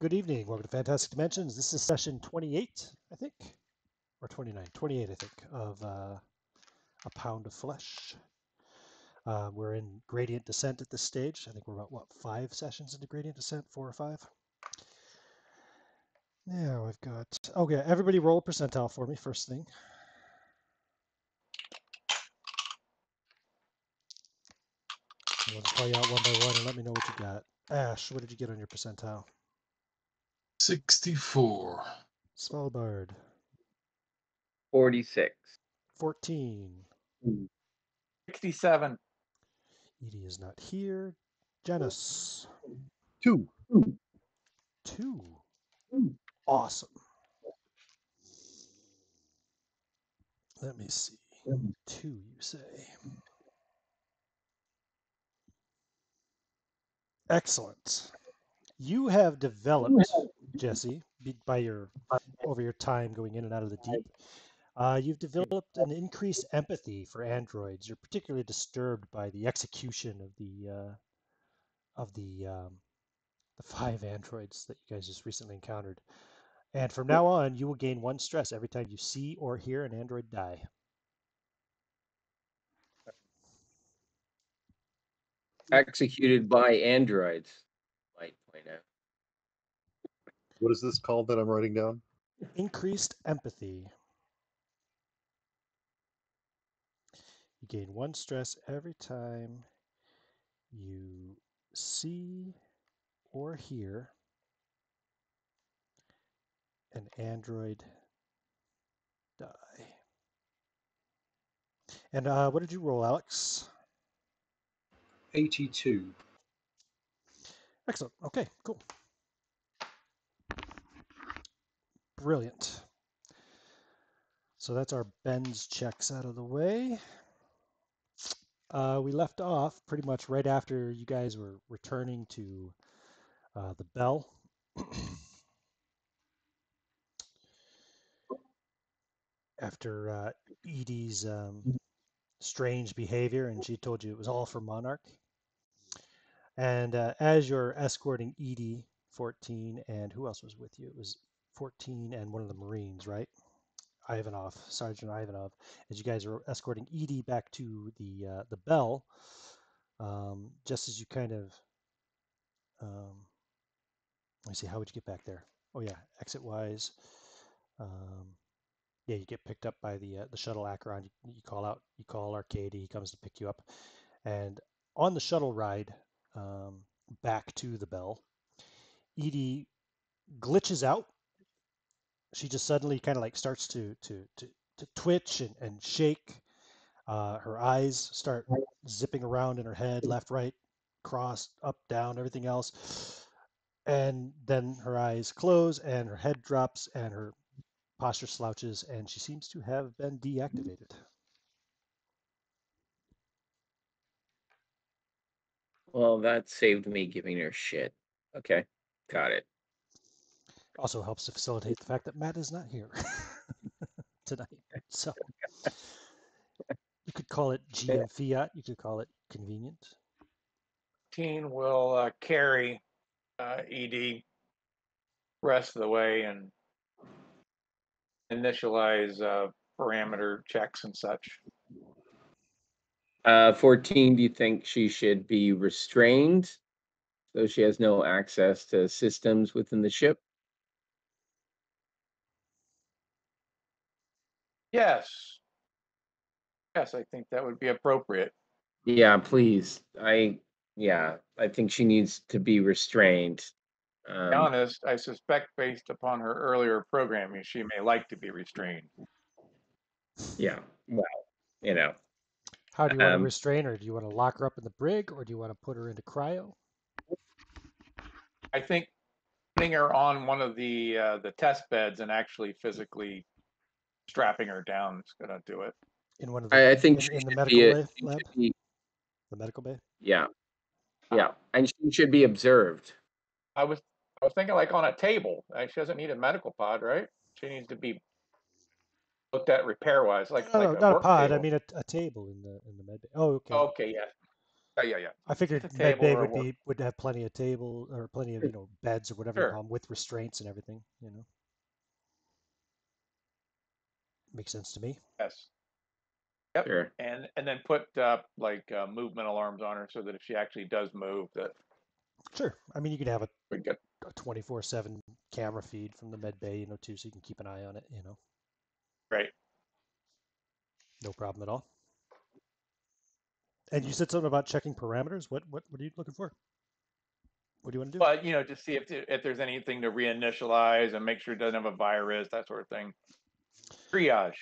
Good evening. Welcome to Fantastic Dimensions. This is session 28, I think, or 29, 28, I think, of uh, A Pound of Flesh. Uh, we're in gradient descent at this stage. I think we're about, what, five sessions into gradient descent? Four or five? Now I've got, okay, everybody roll a percentile for me, first thing. I'll call you out one by one and let me know what you got. Ash, what did you get on your percentile? 64. Svalbard, 46. 14. Hmm. 67. Edie is not here. Janice, Two. two. Hmm. Awesome. Let me see. Two, you say. Excellent. You have developed, Jesse, by your over your time going in and out of the deep. Uh, you've developed an increased empathy for androids. You're particularly disturbed by the execution of the uh, of the um, the five androids that you guys just recently encountered. And from now on, you will gain one stress every time you see or hear an android die. Executed by androids, might point out. What is this called that I'm writing down? Increased empathy. You gain one stress every time you see or hear an android die. And uh, what did you roll, Alex? 82. Excellent. Okay, cool. Brilliant. So that's our bends checks out of the way. Uh, we left off pretty much right after you guys were returning to uh, the bell. after uh, Edie's um, strange behavior, and she told you it was all for Monarch. And uh, as you're escorting Edie, 14, and who else was with you? It was 14 and one of the Marines, right? Ivanov, Sergeant Ivanov. As you guys are escorting Edie back to the uh, the bell, um, just as you kind of, um, let me see, how would you get back there? Oh yeah, exit wise. Um, yeah, you get picked up by the uh, the shuttle Acheron. You, you call out, you call Arcady. He comes to pick you up, and on the shuttle ride um, back to the bell, Edie glitches out. She just suddenly kind of like starts to to to, to twitch and, and shake. Uh, her eyes start zipping around in her head, left, right, cross, up, down, everything else. And then her eyes close and her head drops and her posture slouches and she seems to have been deactivated. Well, that saved me giving her shit. Okay, got it. Also helps to facilitate the fact that Matt is not here tonight. So you could call it GM Fiat, you could call it convenient. Teen will uh, carry uh, Edie rest of the way and initialize uh, parameter checks and such. Uh, 14, do you think she should be restrained? So she has no access to systems within the ship? Yes. Yes, I think that would be appropriate. Yeah, please. I, yeah, I think she needs to be restrained. To Um, be honest, I suspect based upon her earlier programming, she may like to be restrained. yeah, well, you know, How do you want to Um, restrain her? Do you want to lock her up in the brig or do you want to put her into cryo? I think putting her on one of the uh, the test beds and actually physically strapping her down is going to do it. In one of the I, I think in, she in the medical be, a- bay lab? be- The medical bay? yeah, yeah, and she should be observed. I was I was thinking like on a table. Uh, She doesn't need a medical pod, right? She needs to be looked at repair wise, like no, like no, a not a work pod. I mean a, a table in the in the med bay. Oh, okay. Okay, yeah. Oh, yeah, yeah. I figured a med bay would be would have plenty of table or plenty of you know beds or whatever Sure. um, with restraints and everything. You know, makes sense to me. Yes. Yep. Sure. And, and then put, uh, like, uh, movement alarms on her so that if she actually does move, that Sure. I mean, you could have a we get, a 24/7 camera feed from the med bay, you know, too, so you can keep an eye on it. You know, right. no problem at all. And you said something about checking parameters. What what what are you looking for? What do you want to do? But, you know, just see if, if there's anything to reinitialize and make sure it doesn't have a virus, that sort of thing. Triage.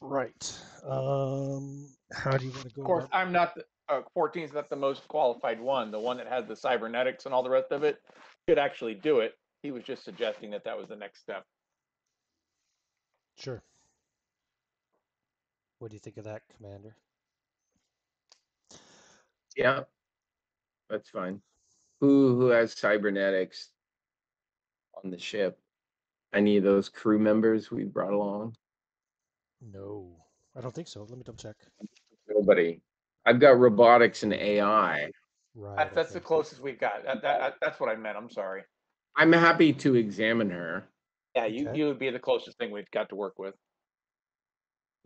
Right. Um, how do you want to go? Of course, about- I'm not, the uh, 14 is not the most qualified one. The one that has the cybernetics and all the rest of it could actually do it. He was just suggesting that that was the next step. Sure. What do you think of that, Commander? Yeah. That's fine. Who who has cybernetics on the ship? Any of those crew members we brought along? No, I don't think so. Let me double check. Nobody. I've got robotics and AI. Right. That's, that's the okay. closest we've got. That, that, that's what I meant. I'm sorry. I'm happy to examine her. Yeah, you, Okay. you would be the closest thing we've got to work with.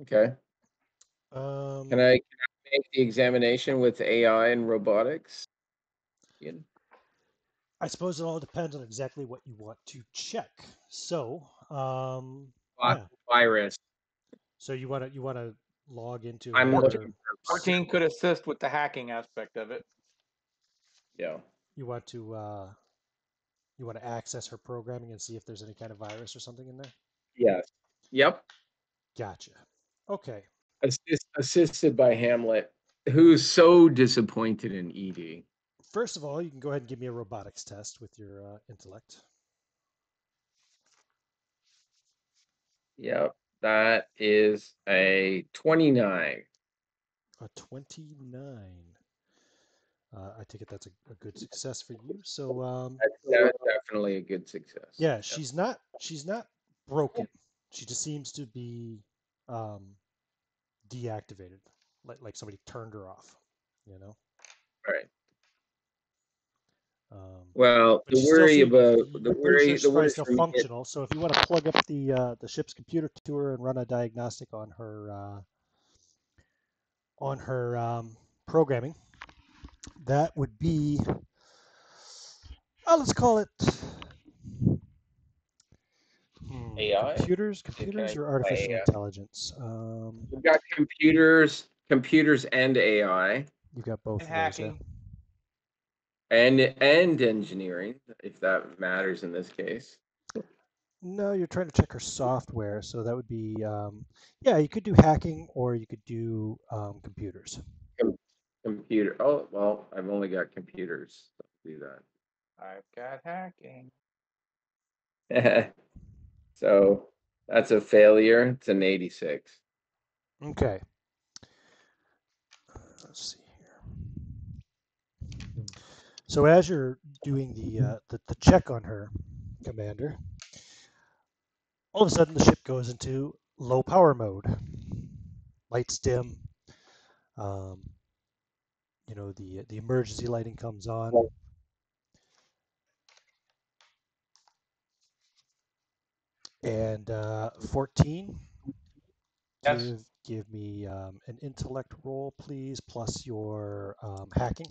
Okay. Um, Can I, can I make the examination with AI and robotics? Yeah. I suppose it all depends on exactly what you want to check. So, um, yeah. Virus. So you want to you want to log into I'm looking for 14 could assist with the hacking aspect of it. Yeah. you want to uh, you want to access her programming and see if there's any kind of virus or something in there. Yes. Yep. Gotcha. Okay. Assist, assisted by Hamlet, who's so disappointed in E Edie. First of all, you can go ahead and give me a robotics test with your uh, intellect. Yep. That is a 29. A 29. Uh, I take it that's a, a good success for you. So um, That's, definitely a good success. yeah, she's not she's not broken. She just seems to be um, deactivated, like like somebody turned her off. You know. Right. Um, Well, the worry seems- about the worry sure the worry still for me is- functional. So if you want to plug up the uh, the ship's computer to her and run a diagnostic on her uh, on her um, programming, that would be uh, let's call it hmm, AI? computers, computers I or artificial AI? intelligence. Um, We've got computers, computers and AI, you've got both And of those. yeah. Hacking. and and engineering, if that matters in this case. No, you're trying to check her software, so that would be um, yeah. You could do hacking or you could do um, computers. Computer. Oh well, I've only got computers. So I'll do I've got hacking. that. so that's a failure. It's an 86. Okay. Uh, Let's see here. So as you're doing the, uh, the the check on her, Commander, all of a sudden the ship goes into low power mode. Lights dim. Um, you know the the emergency lighting comes on. And uh, 14. Yes. Give, give me um, an intellect roll, please, plus your um, hacking.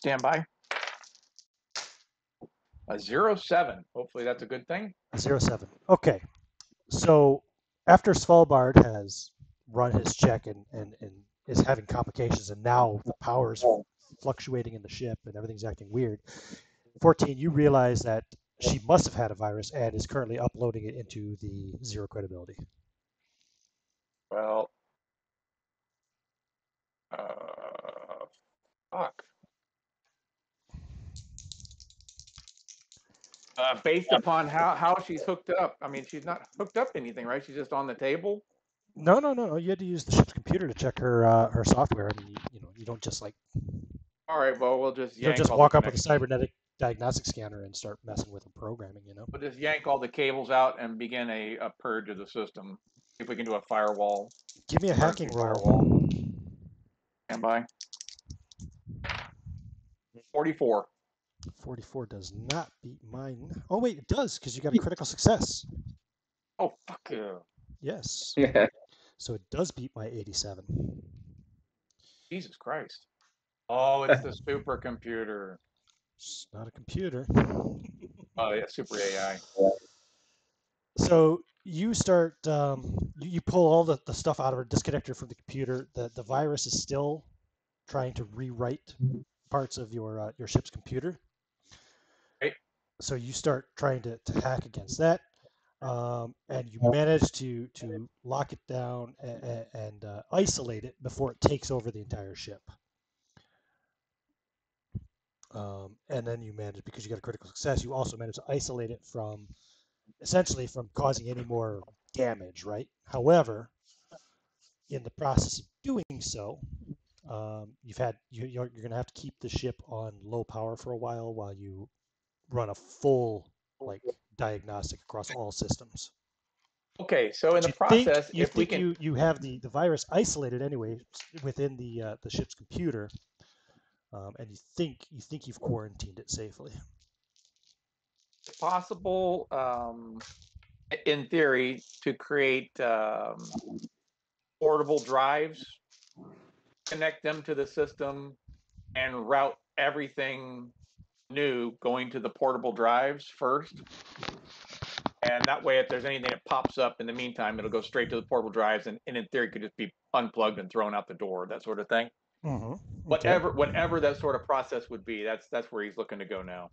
Stand by. A zero seven. Hopefully that's a good thing. A zero seven. Okay. So after Svalbard has run his check and, and, and is having complications, and now the power is fluctuating in the ship and everything's acting weird. 14, you realize that she must have had a virus and is currently uploading it into the zero credibility. Well. Uh, fuck. Uh, based upon how, how she's hooked up, I mean, she's not hooked up to anything, right? She's just on the table. No, no, no, no. You had to use the ship's computer to check her uh, her software. I mean, you, you know, you don't just like All right, well, we'll just you just walk the up with a cybernetic diagnostic scanner and start messing with her programming. You know. We'll just yank all the cables out and begin a, a purge of the system. See if we can do a firewall. Give me a hacking firewall. Stand by. Forty-four. 44 does not beat mine. Oh, wait, it does because you got a critical success. Oh, fuck yeah. Yes. So it does beat my 87. Jesus Christ. Oh, it's the supercomputer. It's not a computer. Oh, yeah, super AI. So you start, um, you, you pull all the, the stuff out of it, disconnect it from the computer. The, the virus is still trying to rewrite parts of your uh, your ship's computer. So you start trying to, to hack against that, um, and you manage to to lock it down and, and uh, isolate it before it takes over the entire ship. Um, and then you manage because you got a critical success. You also manage to isolate it from essentially from causing any more damage, right? However, in the process of doing so, um, you've had you, you're, you're going to have to keep the ship on low power for a while while you run a full like diagnostic across all systems. Okay, so in the you think- process, you if we can, you you have the the virus isolated anyway within the uh, the ship's computer, um, and you think you think you've quarantined it safely. it's possible, um, in theory, to create, um, portable drives, connect them to the system and route everything new going to the portable drives first. And that way, if there's anything that pops up in the meantime, it'll go straight to the portable drives and, and in theory could just be unplugged and thrown out the door, that sort of thing. Mm-hmm. Whatever, whatever that sort of process would be, that's, that's where he's looking to go now.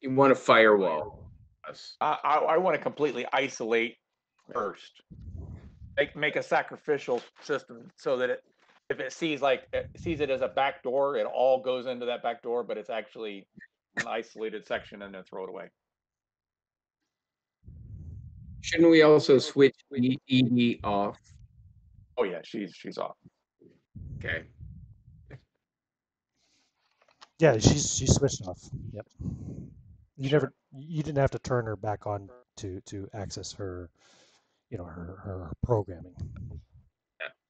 You want a firewall. us. I, I, I want to completely isolate first. Make, make a sacrificial system so that it, if it sees like, it sees it as a back door, it all goes into that back door, but it's actually an isolated section and then throw it away. Shouldn't we also switch E- Edie off? Oh yeah, she's, she's off. Okay. Yeah, she's she's switched off. Yep. You never you didn't have to turn her back on to to access her, you know, her her programming.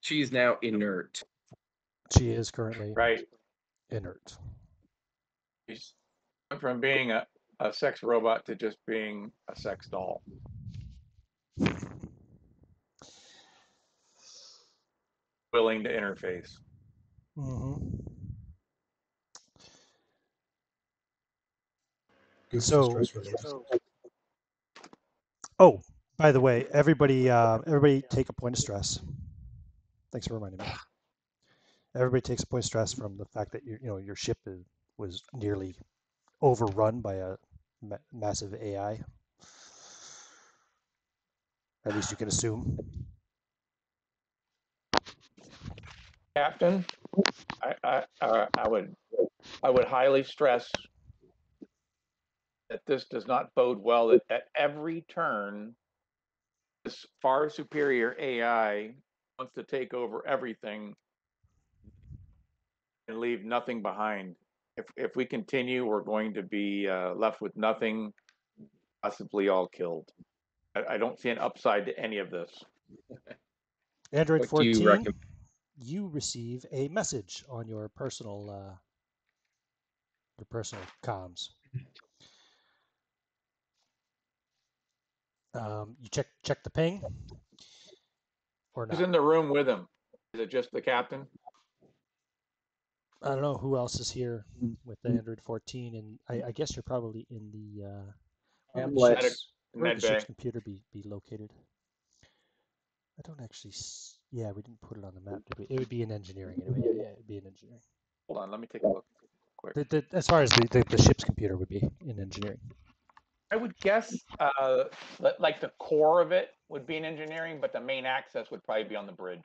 She's now inert. She is currently Right. inert. She's went from being a, a sex robot to just being a sex doll. Willing to interface. Mm-hmm. Good So- stress relief. Oh, by the way, everybody uh, everybody take a point of stress. Thanks for reminding me. Everybody takes a point stress from the fact that your you know your ship is, was nearly overrun by a ma- massive AI. At least you can assume. Captain, I, I, uh, I would, I would highly stress that this does not bode well, that at every turn, this far superior AI wants to take over everything and leave nothing behind. If, if we continue, we're going to be, uh, left with nothing, possibly all killed. I, I don't see an upside to any of this. Android What do you 14, recommend? you receive a message on your personal uh, your personal comms. Um, you check check the ping or Who's in the room with him? Is it just the captain? I don't know who else is here with the Mm. Android 14, and I, I guess you're probably in the uh, where would Hamlet. the ship's, where would the ship's computer be be located? I don't actually. s- Yeah, we didn't put it on the map, did we? It would be in engineering anyway. Yeah, yeah, it'd be in engineering. Hold on, let me take a look. Quick. The, the, as far as the, the, the ship's computer would be in engineering. I would guess, uh, like the core of it would be in engineering, but the main access would probably be on the bridge.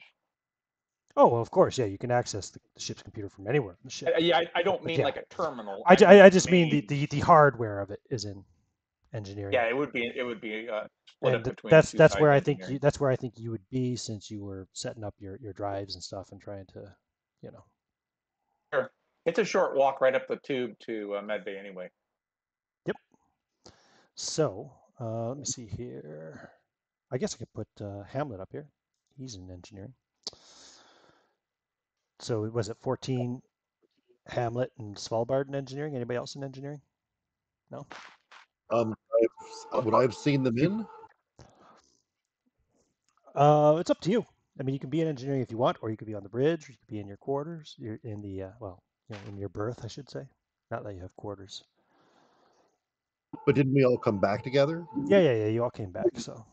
Oh, well, of course, yeah, you can access the, the ship's computer from anywhere the ship. Uh, Yeah, I, I don't mean yeah. like a terminal. I, I, I just mean the, the, the hardware of it is in engineering. Yeah, it would be, it would be, uh, and between. that's that's where I think you, that's where I think you would be since you were setting up your, your drives and stuff and trying to, you know. Sure, It's a short walk right up the tube to uh, Medbay anyway. Yep. So uh, let me see here. I guess I could put uh, Hamlet up here. He's in engineering. So was it 14 Hamlet and Svalbard in engineering? Anybody else in engineering? No. Um, I've, would I have seen them in? Uh, it's up to you. I mean, you can be in engineering if you want, or you could be on the bridge, or you could be in your quarters. You're in the uh, well, you know, in your berth, I should say. Not that you have quarters. But didn't we all come back together? Yeah, yeah, yeah. You all came back, so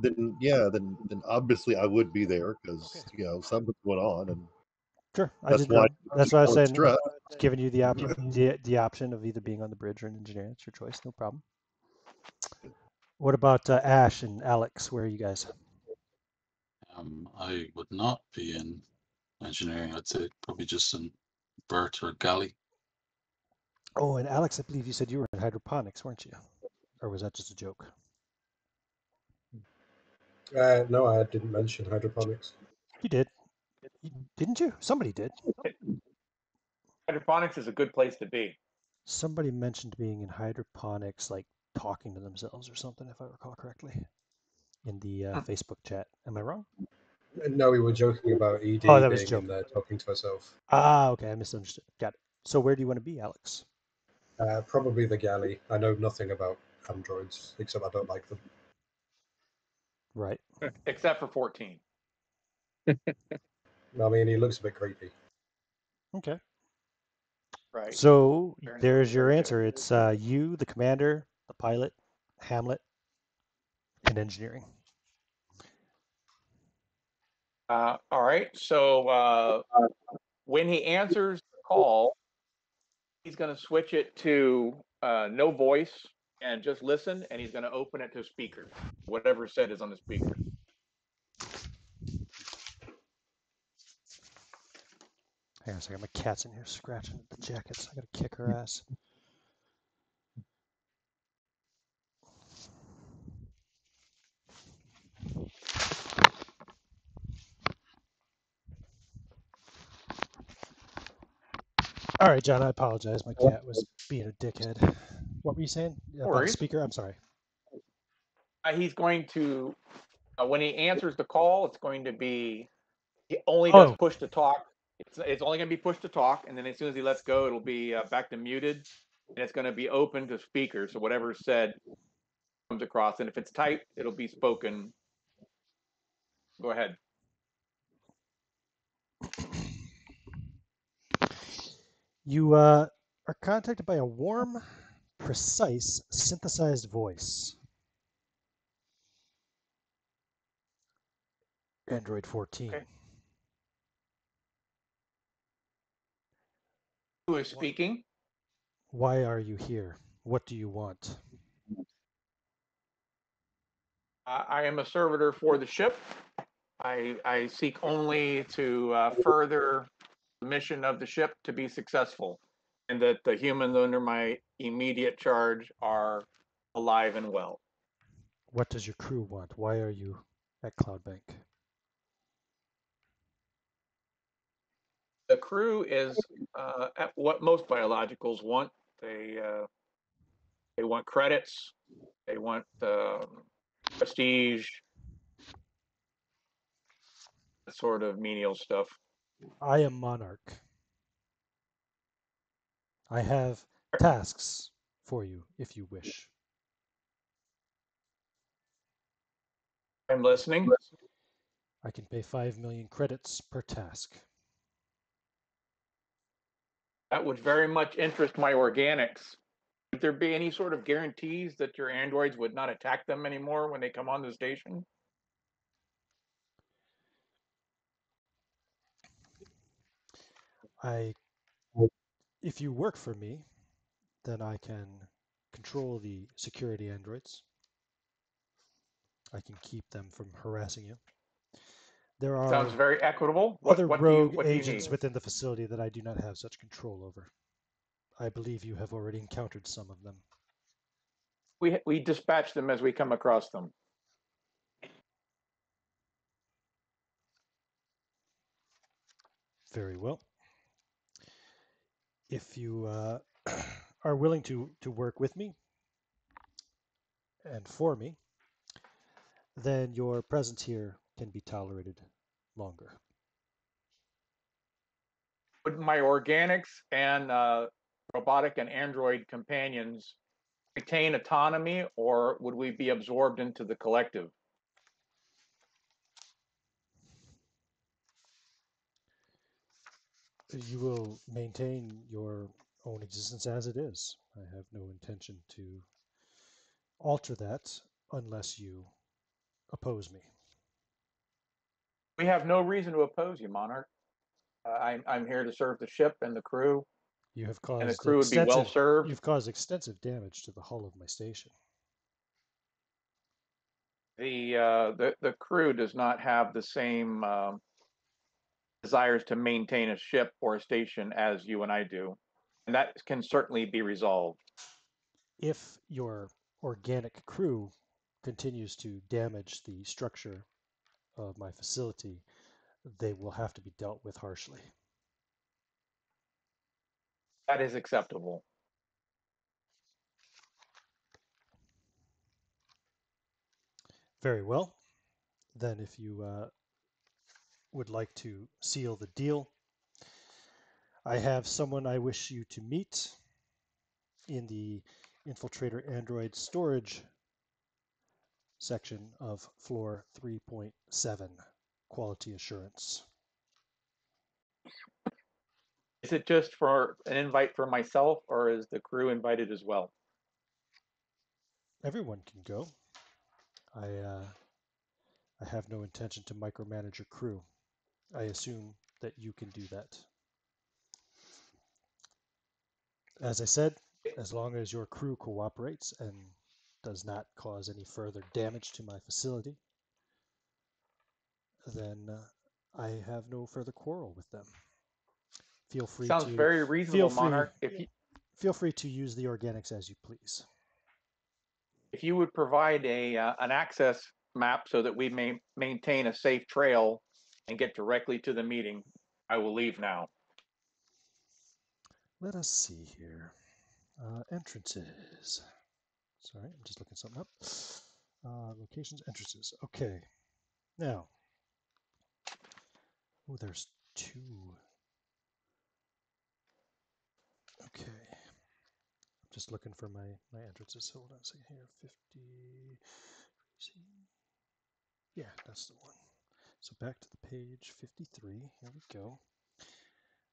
Then yeah, then then obviously I would be there because Okay. you know something's going on, and sure. I That's didn't why. That's why I was don't saying. stress. Giving you the option, the, the option of either being on the bridge or in engineering. It's your choice. No problem. What about uh, Ash and Alex? Where are you guys? Um, I would not be in engineering. I'd say probably just in berth or Galley. Oh, and Alex, I believe you said you were in hydroponics, weren't you? Or was that just a joke? Uh, no, I didn't mention hydroponics. You did, didn't you? Somebody did. Hydroponics is a good place to be. Somebody mentioned being in hydroponics, like talking to themselves or something, if I recall correctly, in the uh, Hmm. Facebook chat. Am I wrong? Uh, No, we were joking about Edie Oh, that was being joke. in there talking to herself. Ah, okay, I misunderstood. Got it. So where do you want to be, Alex? Uh, probably the galley. I know nothing about androids except I don't like them. Right. Except for 14. I mean, he looks a bit creepy. Okay. Right. So there's your answer. It's uh, you, the commander, the pilot, Hamlet, and engineering. Uh, all right. So uh, when he answers the call, he's going to switch it to uh, no voice and just listen, and he's going to open it to speaker. Whatever said is on the speaker. Hang on a second. My cat's in here scratching at the jackets. I gotta kick her mm. ass. All right, John. I apologize. My cat was being a dickhead. What were you saying about the speaker? I'm sorry. Uh, he's going to, uh, when he answers the call, it's going to be, he only does Oh. push to talk. It's, it's only going to be push to talk. And then as soon as he lets go, it'll be uh, back to muted. And it's going to be open to speakers. So whatever is said comes across. And if it's typed, it'll be spoken. Go ahead. You uh, are contacted by a warm, precise, synthesized voice. Android 14. Okay. Who is speaking? Why are you here? What do you want? I I am a servitor for the ship. I, I seek only to uh, further the mission of the ship to be successful and that the humans under my immediate charge are alive and well. What does your crew want? Why are you at Cloudbank? The crew is uh, at what most biologicals want. They uh, they want credits. They want um, prestige. that Sort of menial stuff. I am Monarch. I have tasks for you if you wish. I'm listening. I can pay 5 million credits per task. That would very much interest my organics. Would there be any sort of guarantees that your androids would not attack them anymore when they come on the station? I if you work for me, then I can control the security androids. I can keep them from harassing you. There are Sounds very equitable. What, other what rogue you agents within the facility that I do not have such control over. I believe you have already encountered some of them. We, we dispatch them as we come across them. Very well. If you uh, are willing to, to work with me and for me, then your presence here can be tolerated longer. would my organics and uh, robotic and android companions retain autonomy or would we be absorbed into the collective? You will maintain your own existence as it is. I have no intention to alter that unless you oppose me. We have no reason to oppose you, Monarch. Uh, I'm, I'm here to serve the ship and the crew, You have caused and the crew would be well extensive- served. You've caused extensive damage to the hull of my station. The, uh, the, the crew does not have the same, um, desires to maintain a ship or a station as you and I do. And that can certainly be resolved. If your organic crew continues to damage the structure of my facility, they will have to be dealt with harshly. That is acceptable. Very well. Then, if you uh, would like to seal the deal, I have someone I wish you to meet in the Infiltrator Android storage section of floor 3.7 quality assurance. Is it just for an invite for myself or is the crew invited as well? Everyone can go. I uh, I have no intention to micromanage your crew. I assume that you can do that. As I said, as long as your crew cooperates and does not cause any further damage to my facility, then uh, I have no further quarrel with them. Feel free Sounds to very reasonable, free- Monarch. If you, feel free to use the organics as you please. if you would provide a, uh, an access map so that we may maintain a safe trail and get directly to the meeting, I will leave now. Let us see here. Uh, entrances. Sorry, I'm just looking something up. Uh, locations, entrances. Okay. Now. Oh, there's two. Okay. I'm just looking for my, my entrances. Hold on a second here. 50. Yeah, that's the one. So back to the page 53. Here we go.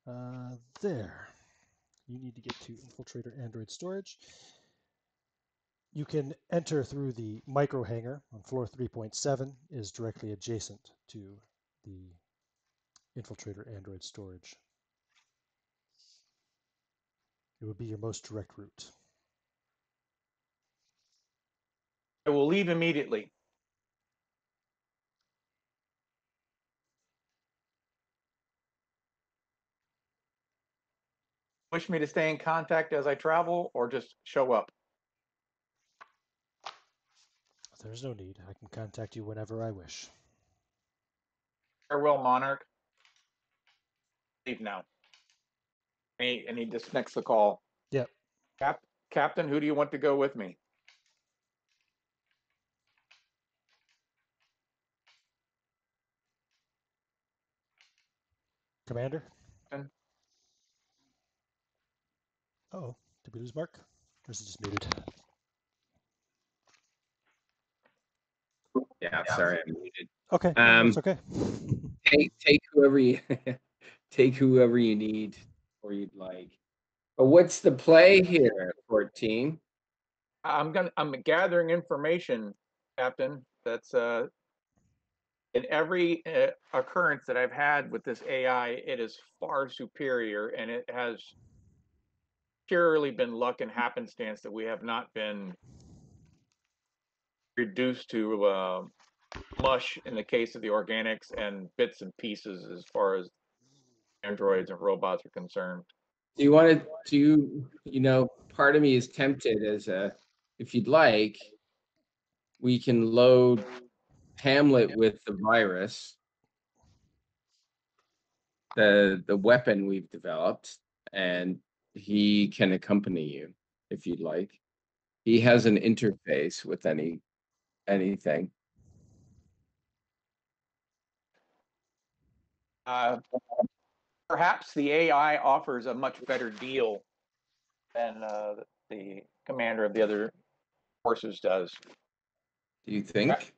Uh, there you need to get to Infiltrator Android Storage. You can enter through the micro hangar on floor 3.7 is directly adjacent to the Infiltrator Android Storage. It would be your most direct route. I will leave immediately. Wish me to stay in contact as I travel or just show up? There's no need. I can contact you whenever I wish. Farewell, Monarch. Leave now. And he, and he disconnects the call. Yep. Cap, Captain, who do you want to go with me? Commander? And- oh, did we lose Mark? Or is he just muted? Yeah, sorry, I'm muted. Okay, no, Um, it's okay. Take take whoever you take whoever you need or you'd like. But what's the play here, 14? I'm gonna, I'm gathering information, Captain, that's, uh, in every uh, occurrence that I've had with this AI, it is far superior and it has purely been luck and happenstance that we have not been reduced to, uh, mush in the case of the organics and bits and pieces as far as androids and robots are concerned. Do you want to do you, know, part of me is tempted as a if you'd like, we can load Hamlet with the virus. The the weapon we've developed and he can accompany you if you'd like. He has an interface with any anything. Uh, perhaps the AI offers a much better deal than uh, the commander of the other forces does. Do you think? Right,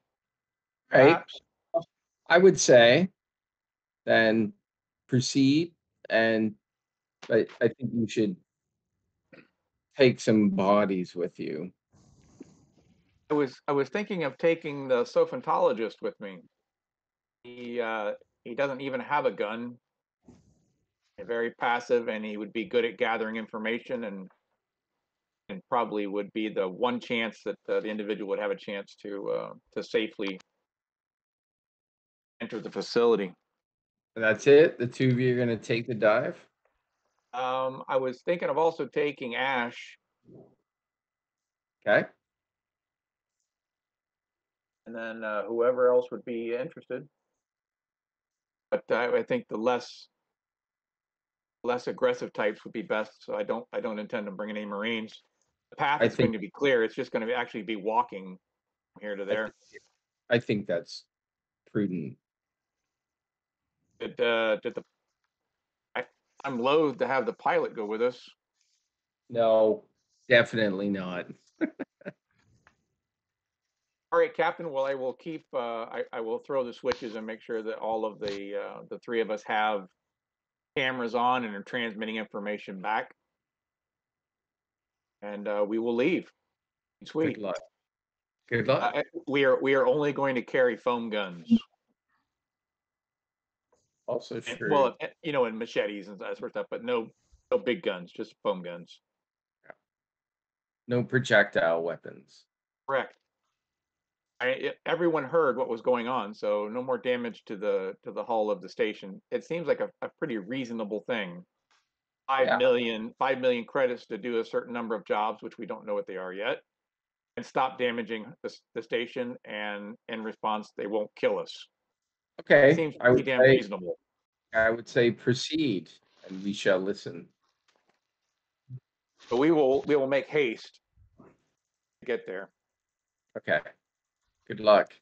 Perhaps. I would say then proceed and I, I think you should take some bodies with you. I was I was thinking of taking the sophontologist with me. He uh, he doesn't even have a gun. He's very passive, and he would be good at gathering information, and and probably would be the one chance that uh, the individual would have a chance to uh, to safely enter the facility. That's it? The two of you are gonna take the dive? Um, I was thinking of also taking Ash, Okay, and then uh, whoever else would be interested. But I, I think the less less aggressive types would be best. So I don't I don't intend on bringing any Marines. The path I is going think- to be clear. It's just going to be actually be walking from here to there. I think that's prudent. Did uh, did the I'm loath to have the pilot go with us. No, definitely not. All right, Captain. Well, I will keep. Uh, I I will throw the switches and make sure that all of the uh, the three of us have cameras on and are transmitting information back. And uh, we will leave. Sweet. Good luck. Good luck. We are we are only going to carry foam guns. Also true. Well, you know, and machetes and that sort of stuff, but no no big guns, just foam guns. Yeah. No projectile weapons. Correct. I, it- everyone heard what was going on, so no more damage to the to the hull of the station. It seems like a, a pretty reasonable thing. Five Yeah. million, five million credits to do a certain number of jobs, which we don't know what they are yet, and stop damaging the, the station. And in response, they won't kill us. It Okay, seems I pretty would damn say, reasonable. I would say proceed and we shall listen. But we will we will make haste to get there. Okay. Good luck.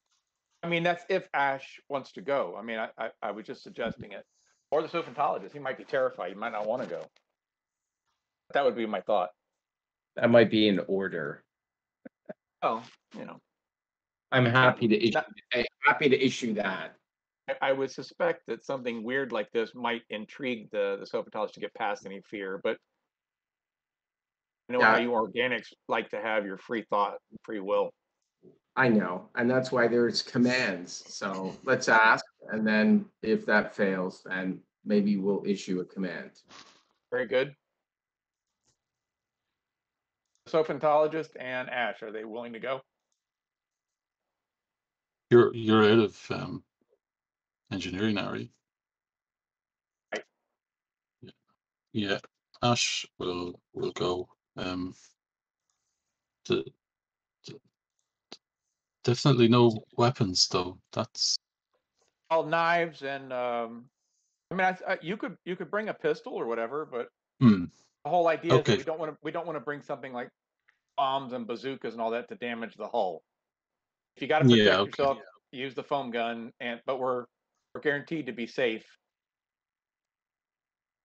I mean, that's if Ash wants to go. I mean, I, I, I was just suggesting it. Or the sophontologist. He might be terrified. He might not want to go. That would be my thought. That might be in order. Oh, you know, I'm happy to issue, That- eh, happy to issue that. I, I would suspect that something weird like this might intrigue the, the sophontologist to get past any fear, but I know how you organics like to have your free thought, free will. I know, and that's why there's commands. So let's ask, and then if that fails, then maybe we'll issue a command. Very good. Sophontologist and Ash, are they willing to go? You're you're out of um, engineering, area. Right. Yeah. Yeah. Ash will will go. Um. The, the- definitely no weapons though. That's all knives and um i mean I, I, you could you could bring a pistol or whatever but hmm. the whole idea is Okay. that we don't want to we don't want to bring something like bombs and bazookas and all that to damage the hull if you got to protect Yeah, okay. yourself use the foam gun and but we're we're guaranteed to be safe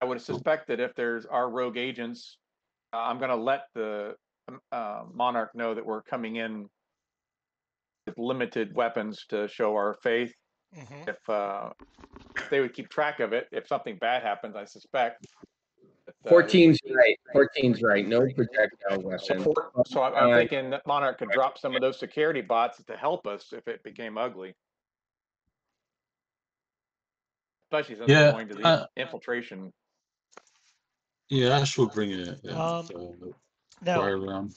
i would suspect that if there's our rogue agents uh, i'm going to let the um, uh, monarch know that we're coming in with limited weapons to show our faith Mhm. if uh if they would keep track of it if something bad happens i suspect uh, 14's right. 14's right. No projectile weapon. so I'm, I'm Uh, thinking that monarch could drop some of those security bots to help us if it became ugly especially since Yeah, we're going to the uh, infiltration yeah. Ash will bring it. a, Um, a Now, around.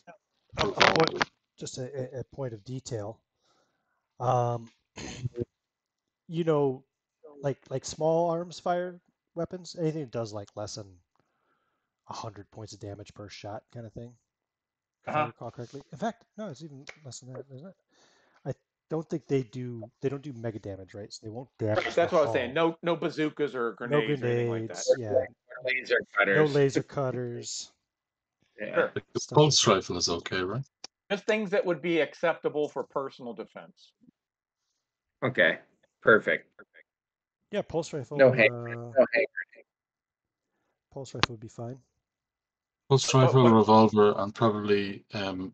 a- a point- just a, a- a point of detail. Um, you know, like like small arms fire weapons, anything that does like less than hundred points of damage per shot, kind of thing. If I Uh-huh. recall correctly. In fact, no, it's even less than that, isn't it? I don't think they do. They don't do mega damage, right? So they won't damage. Right, that's what i was saying no no bazookas or No grenades, or anything like that grenades. Yeah. Laser cutters. No laser cutters. Yeah. Sure. The pulse rifle is okay, right? just things that would be acceptable for personal defense Okay. Perfect. Perfect. Yeah, pulse rifle. No hand uh, No hand Pulse rifle would be fine. Pulse rifle, what- revolver, and probably um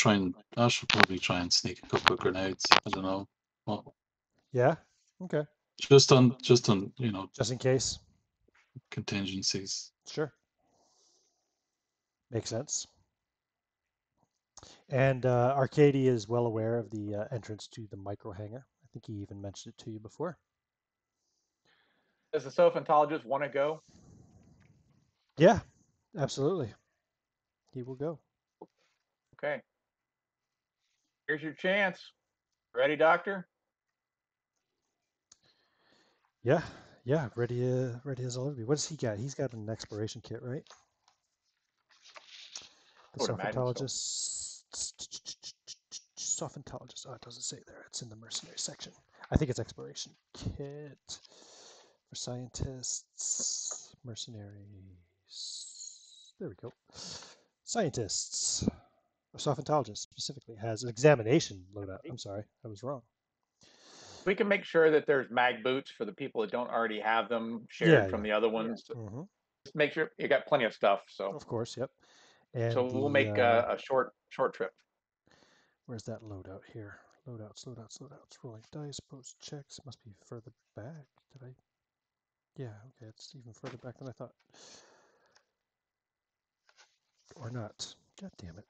try and I should probably try and sneak a couple of grenades. I don't know. Well, Yeah. Okay. just on just on you know Just in case. contingencies. Sure. Makes sense. And uh, Arcady is well aware of the uh, entrance to the micro hangar. I think he even mentioned it to you before. Does the sophontologist want to go? Yeah, absolutely. He will go. Okay. Here's your chance. Ready, doctor? Yeah, yeah, ready, uh, ready as I'll ever be. What does he got? He's got an exploration kit, right? The imagine so. Sophontologist. Oh, it doesn't say there. It's in the mercenary section. I think it's exploration kit for scientists, mercenaries. There we go. Scientists. A sophontologist specifically has an examination loadout. I'm sorry, I was wrong. We can make sure that there's mag boots for the people that don't already have them shared Yeah, from yeah. the other ones. hmm Just make sure you got plenty of stuff. So, Of course, yep. And so we'll make uh, a, a short, short trip. Where's that loadout here? Loadouts, loadouts, loadouts. Rolling dice, post checks. Must be further back. Did I? Yeah, okay. It's even further back than I thought. Or not. God damn it.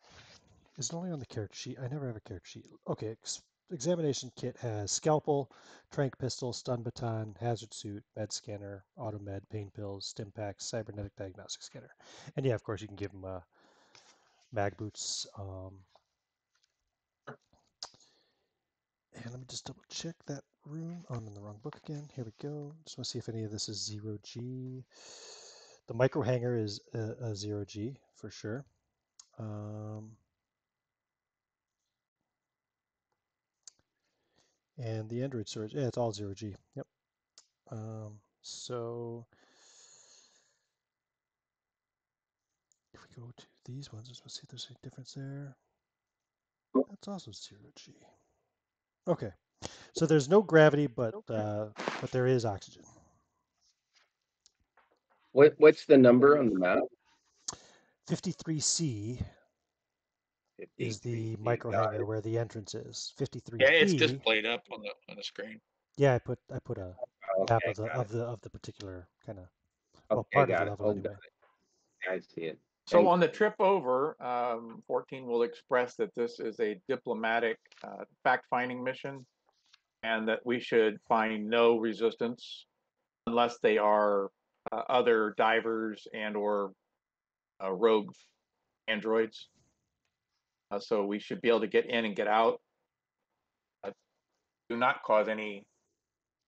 Is it only on the character sheet? I never have a character sheet. Okay, ex- examination kit has scalpel, trank pistol, stun baton, hazard suit, med scanner, auto med, pain pills, stim packs, cybernetic diagnostic scanner. And yeah, of course, you can give them uh, mag boots. Um, and let me just double check that room. Oh, I'm in the wrong book again. Here we go. Just want to see if any of this is zero G. The micro hanger is a, a zero G for sure. Um, and the Android storage, yeah, it's all zero G. Yep. Um, so if we go to these ones, let's see if there's any difference there. That's also zero G. Okay, so there's no gravity, but uh, but there is oxygen. What, what's the number on the map? 53C is the micro got hangar where the entrance is. 53 Yeah, it's just displayed up on the on the screen. Yeah, I put I put a map Okay, of the of the of the particular kind of well Okay, part of the it. level Oh, anyway. got. I see it. So Thank on the trip over, um, 14 will express that this is a diplomatic uh, fact-finding mission, and that we should find no resistance unless they are uh, other divers and or uh, rogue androids. Uh, so we should be able to get in and get out. Uh, do not cause any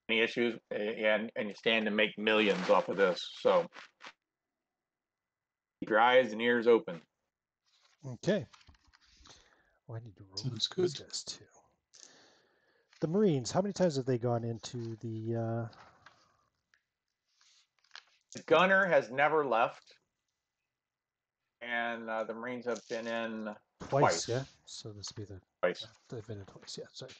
any issues, and and you stand to make millions off of this. So keep your eyes and ears open. Okay. Oh, I need to roll Sounds for these good. guys too. The Marines, how many times have they gone into the uh Gunner has never left, and uh, the Marines have been in twice, Twice. yeah? So this will be the twice. they've been in twice, yeah, sorry.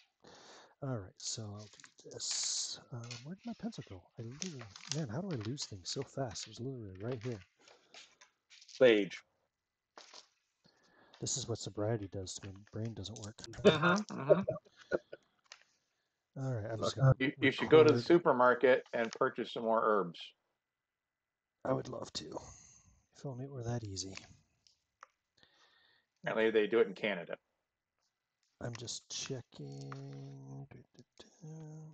All right, so I'll do this. Um, where did my pencil go? I literally, man, how do I lose things so fast? It was literally right here. Sage. This is what sobriety does to me. Brain doesn't work. Mhm, mhm. All right, I'm just gonna. You, you should go to the supermarket and purchase some more herbs. I would love to. If only it were that easy. Apparently, they do it in Canada. I'm just checking.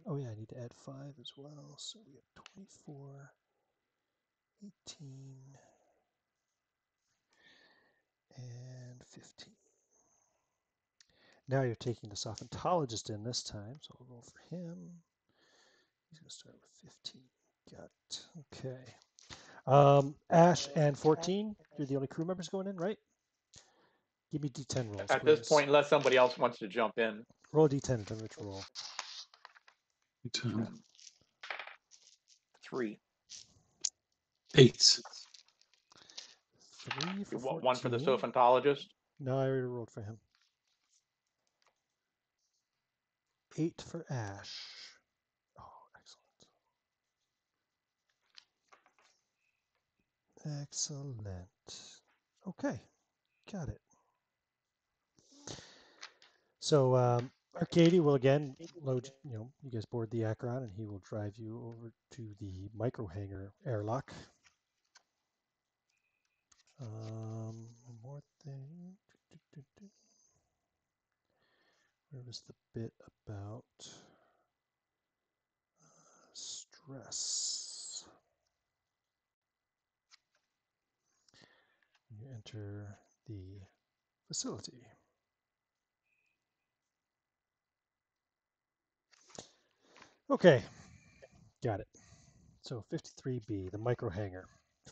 Oh yeah, I need to add five as well. So we have 24, 18, and 15. Now you're taking the sophontologist in this time, so I'll roll for him. He's going to start with 15. Got. Okay. Um, Ash and 14, you're the only crew members going in, right? Give me D10 rolls. At this point, unless somebody else wants to jump in, roll a D10 and tell me which roll. Ten. Um, three. Eight. Three for You one for the 14. sophontologist. No, I already rolled for him. Eight for Ash. Oh, excellent. Excellent. Okay, got it. So um, Arcady will again load. You know, you guys board the Acheron, and he will drive you over to the micro hangar airlock. Um, one more thing. Where was the bit about uh, stress? You enter the facility. Okay, got it. So 53B, the micro hanger,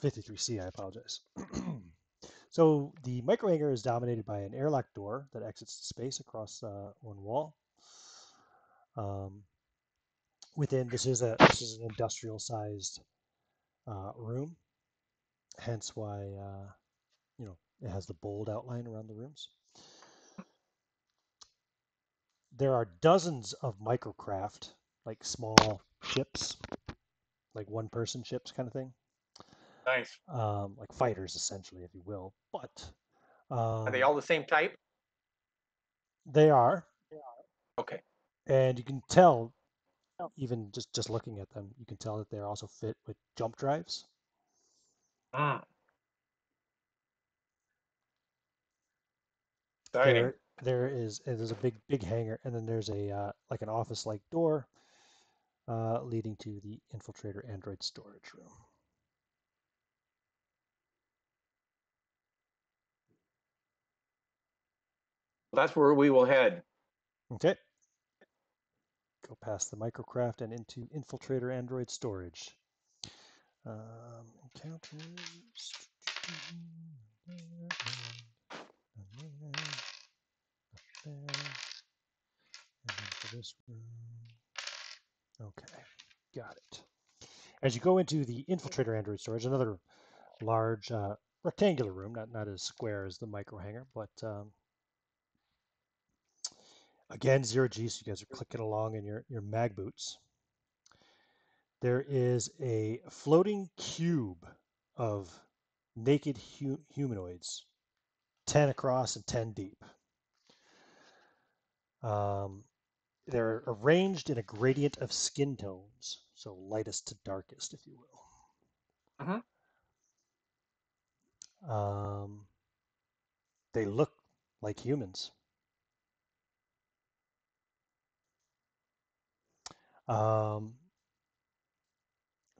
53C, I apologize. so the micro hanger is dominated by an airlock door that exits to space across uh, one wall. Um, within this is a this is an industrial sized uh, room, hence why uh, you know it has the bold outline around the rooms. There are dozens of microcraft, like small ships, like one person ships kind of thing Nice. um, like fighters essentially, if you will. But um, Are they all the same type? they are, Okay. and you can tell, even just just looking at them, you can tell that they're also fit with jump drives. Mm. There, there is there's a big big hangar, and then there's a uh, like an office-like door uh, leading to the infiltrator android storage room. That's where we will head. Okay. Go past the microcraft and into infiltrator android storage. Um, encounters. And then for this room. Okay, got it. As you go into the infiltrator android storage, another large uh, rectangular room, not not as square as the micro hangar, but um, again zero G. So you guys are clicking along in your your mag boots. There is a floating cube of naked hu- humanoids, ten across and ten deep. Um, they're arranged in a gradient of skin tones, so lightest to darkest, if you will. Uh Um, they look like humans. Um,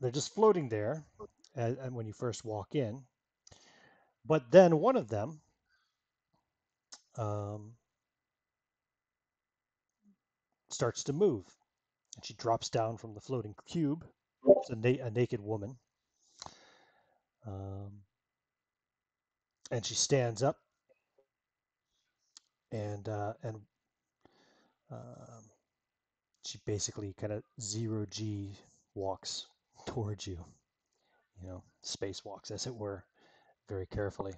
they're just floating there, and, and when you first walk in. But then one of them um, starts to move, and she drops down from the floating cube. It's a, na- a naked woman. Um, and she stands up and uh, and um, she basically kind of zero g walks towards you you know space walks as it were very carefully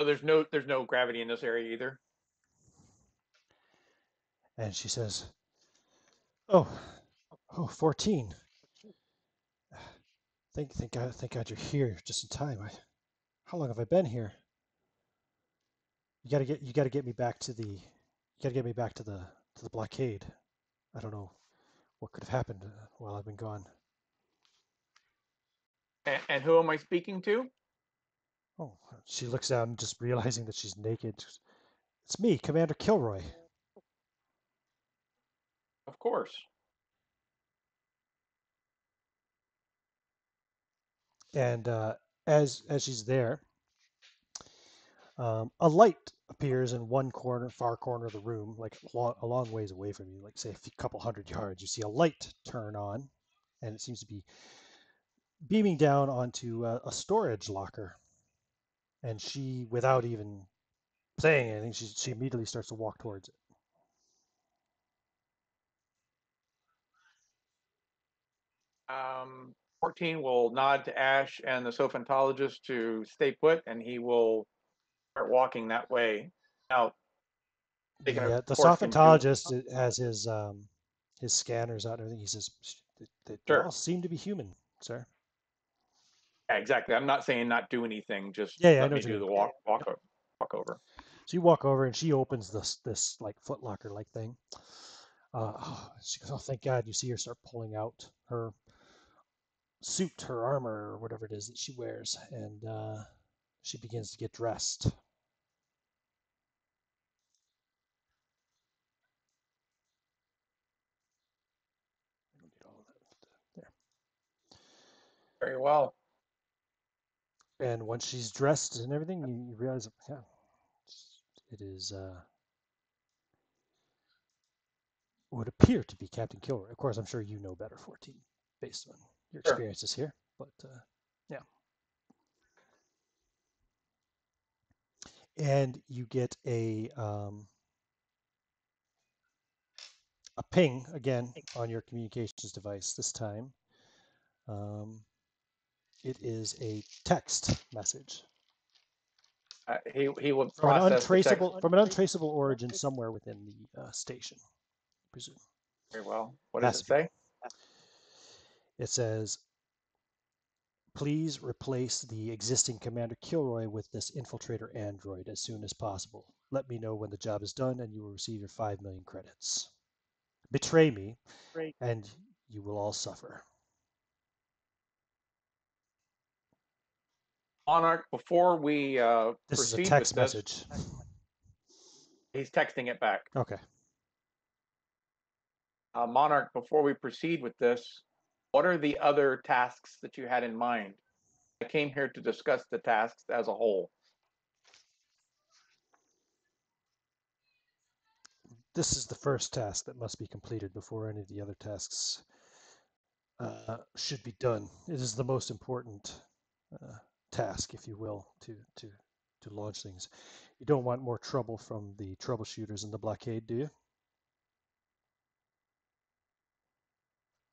So there's no there's no gravity in this area either. And she says oh oh 14 thank thank god thank god you're here just in time I, how long have i been here you gotta get you gotta get me back to the you gotta get me back to the to the blockade i don't know what could have happened while i've been gone And, and who am I speaking to? Oh, she looks down, just realizing that she's naked. It's me, Commander Kilroy. Of course. And uh, as as she's there, um, a light appears in one corner, far corner of the room, like a long, a long ways away from you, like say a few, couple hundred yards. You see a light turn on, and it seems to be beaming down onto a, a storage locker. And she, without even saying anything, she she immediately starts to walk towards it. Um, 14 will nod to Ash and the sophontologist to stay put, and he will start walking that way. Now, Yeah, the course into- has his um, his scanners out and everything. He says they, they Sure. all seem to be human, sir. Yeah, exactly. I'm not saying not do anything. Just Yeah, yeah, I let know me do the walk walk o- walk over. So you walk over and she opens this this like footlocker like thing. Uh, she goes, "Oh, thank God!" You see her start pulling out her suit, her armor, or whatever it is that she wears, and uh, she begins to get dressed. I don't get all of that. There. Very well. And once she's dressed and everything, you, you realize, yeah, it is uh, would appear to be Captain Kilroy. Of course, I'm sure you know better, 14, based on your Sure. experiences here. But uh, yeah, and you get a um, a ping again on your communications device. This time, um, it is a text message Uh, he he will from an process the text untraceable from an untraceable origin somewhere within the uh, station. I presume. very well. What does Has it say? It says, please replace the existing Commander Kilroy with this infiltrator android as soon as possible. Let me know when the job is done and you will receive your 5 million credits. Betray me and you will all suffer. Monarch. Before we uh, This is a text with this, message. he's texting it back. Okay. Uh, Monarch. Before we proceed with this, what are the other tasks that you had in mind? I came here to discuss the tasks as a whole. This is the first task that must be completed before any of the other tasks uh, should be done. It is the most important uh, task, if you will, to, to, to launch things. You don't want more trouble from the troubleshooters in the blockade, do you?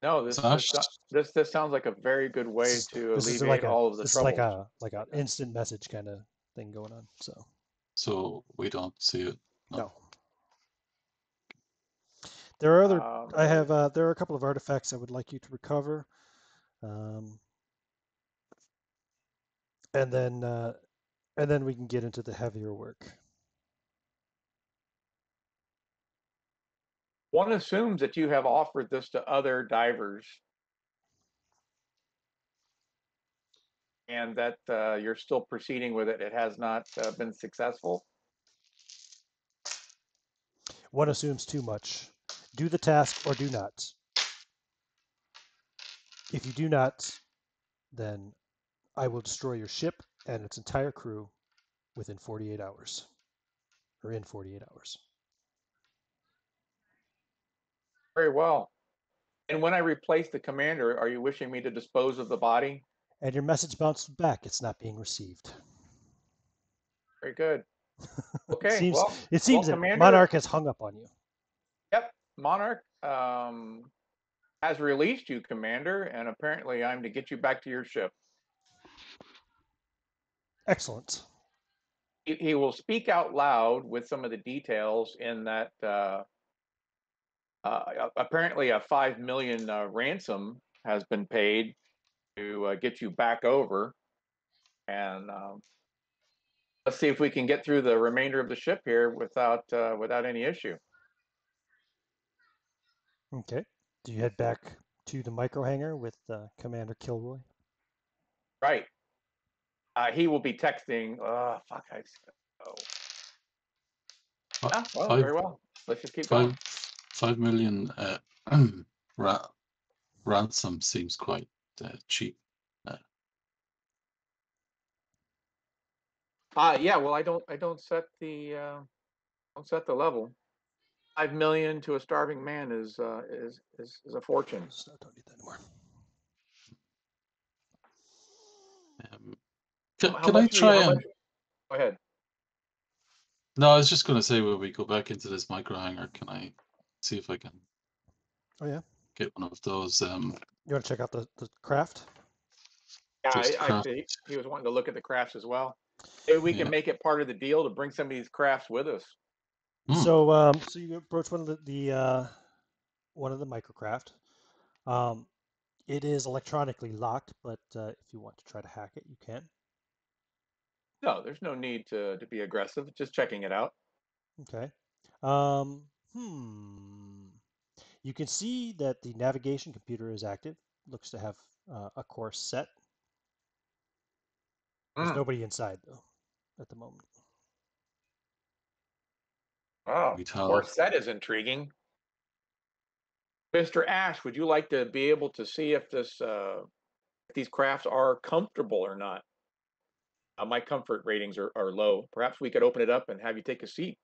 No, this Sash? this, this this sounds like a very good way This to this alleviate like a, all of the this troubles. is like a like an instant message kind of thing going on. So So we don't see it. No. no. There are other. Um, I have. Uh, there are a couple of artifacts I would like you to recover, um, and then uh, and then we can get into the heavier work. One assumes that you have offered this to other divers and that uh, you're still proceeding with it. It has not uh, been successful. One assumes too much. Do the task or do not. If you do not, then I will destroy your ship and its entire crew within 48 hours. Or in 48 hours. Very well. And when I replace the commander, are you wishing me to dispose of the body? And your message bounced back. It's not being received. Very good. Okay. it seems- well, It seems that Commander- Monarch has hung up on you. Yep, Monarch um, has released you, Commander, and apparently I'm to get you back to your ship. Excellent. He, he will speak out loud with some of the details in that uh, uh, apparently a five million uh, ransom has been paid to uh, get you back over, and um, let's see if we can get through the remainder of the ship here without uh, without any issue. Okay. Do you head back to the micro hangar with uh, Commander Kilroy? Right. Uh, he will be texting. Uh, fuck. I. Oh. Fi- Yeah, well, five- very well. Let's just keep going. Five, five million uh, ra- ransom seems quite uh, cheap. Uh yeah, well I don't I don't set the uh don't set the level. Five million to a starving man is uh is is, is a fortune. Just don't need that anymore. Um, can How can I much do you- try how and? much- Go ahead. No, I was just going to say when we go back into this micro hangar, can I see if I can Oh, yeah. get one of those? Um, You want to check out the, the craft? Yeah, I, I, craft. see. he was wanting to look at the crafts as well. Maybe we Yeah. can make it part of the deal to bring some of these crafts with us. Hmm. So, um, so you approach one of the, the uh, one of the microcraft. Um, It is electronically locked, but uh, if you want to try to hack it, you can. No, there's no need to to be aggressive. Just checking it out. Okay. Um, hmm. You can see that the navigation computer is active. Looks to have uh, a course set. There's Hmm. nobody inside though at the moment. Oh, We tell- course that is intriguing. Mr. Ash, would you like to be able to see if this uh, if these crafts are comfortable or not? Uh, my comfort ratings are, are low. Perhaps we could open it up and have you take a seat.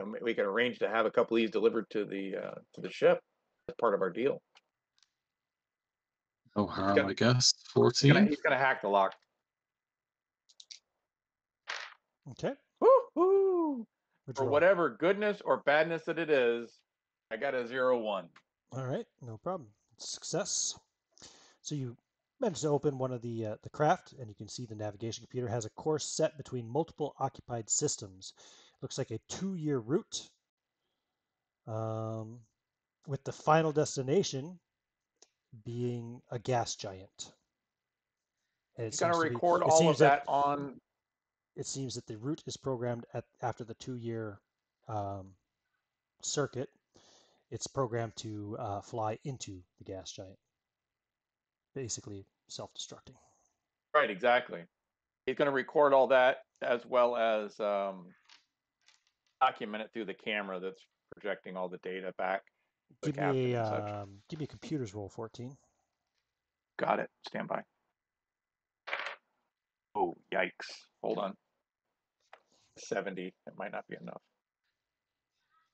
And we- can arrange to have a couple of these delivered to the uh, to the ship as part of our deal. Oh harm, gonna- I guess. He's gonna, 14. he's gonna hack the lock. Okay. Woo-hoo! For you roll? whatever goodness or badness that it is, I got a zero one. All right, no problem. Success. So you managed to open one of the uh, the craft, and you can see the navigation computer has a course set between multiple occupied systems. Looks like a two-year route, um, with the final destination being a gas giant. And it gonna seems be- record all of seems that on it seems that the route is programmed at after the two-year um, circuit. It's programmed to uh, fly into the gas giant, basically self-destructing. Right, exactly. He's going to record all that as well as um, document it through the camera that's projecting all the data back. Give me a um, give me a computers roll 14. Got it. Stand by. Oh, yikes. Hold on. 70. That might not be enough.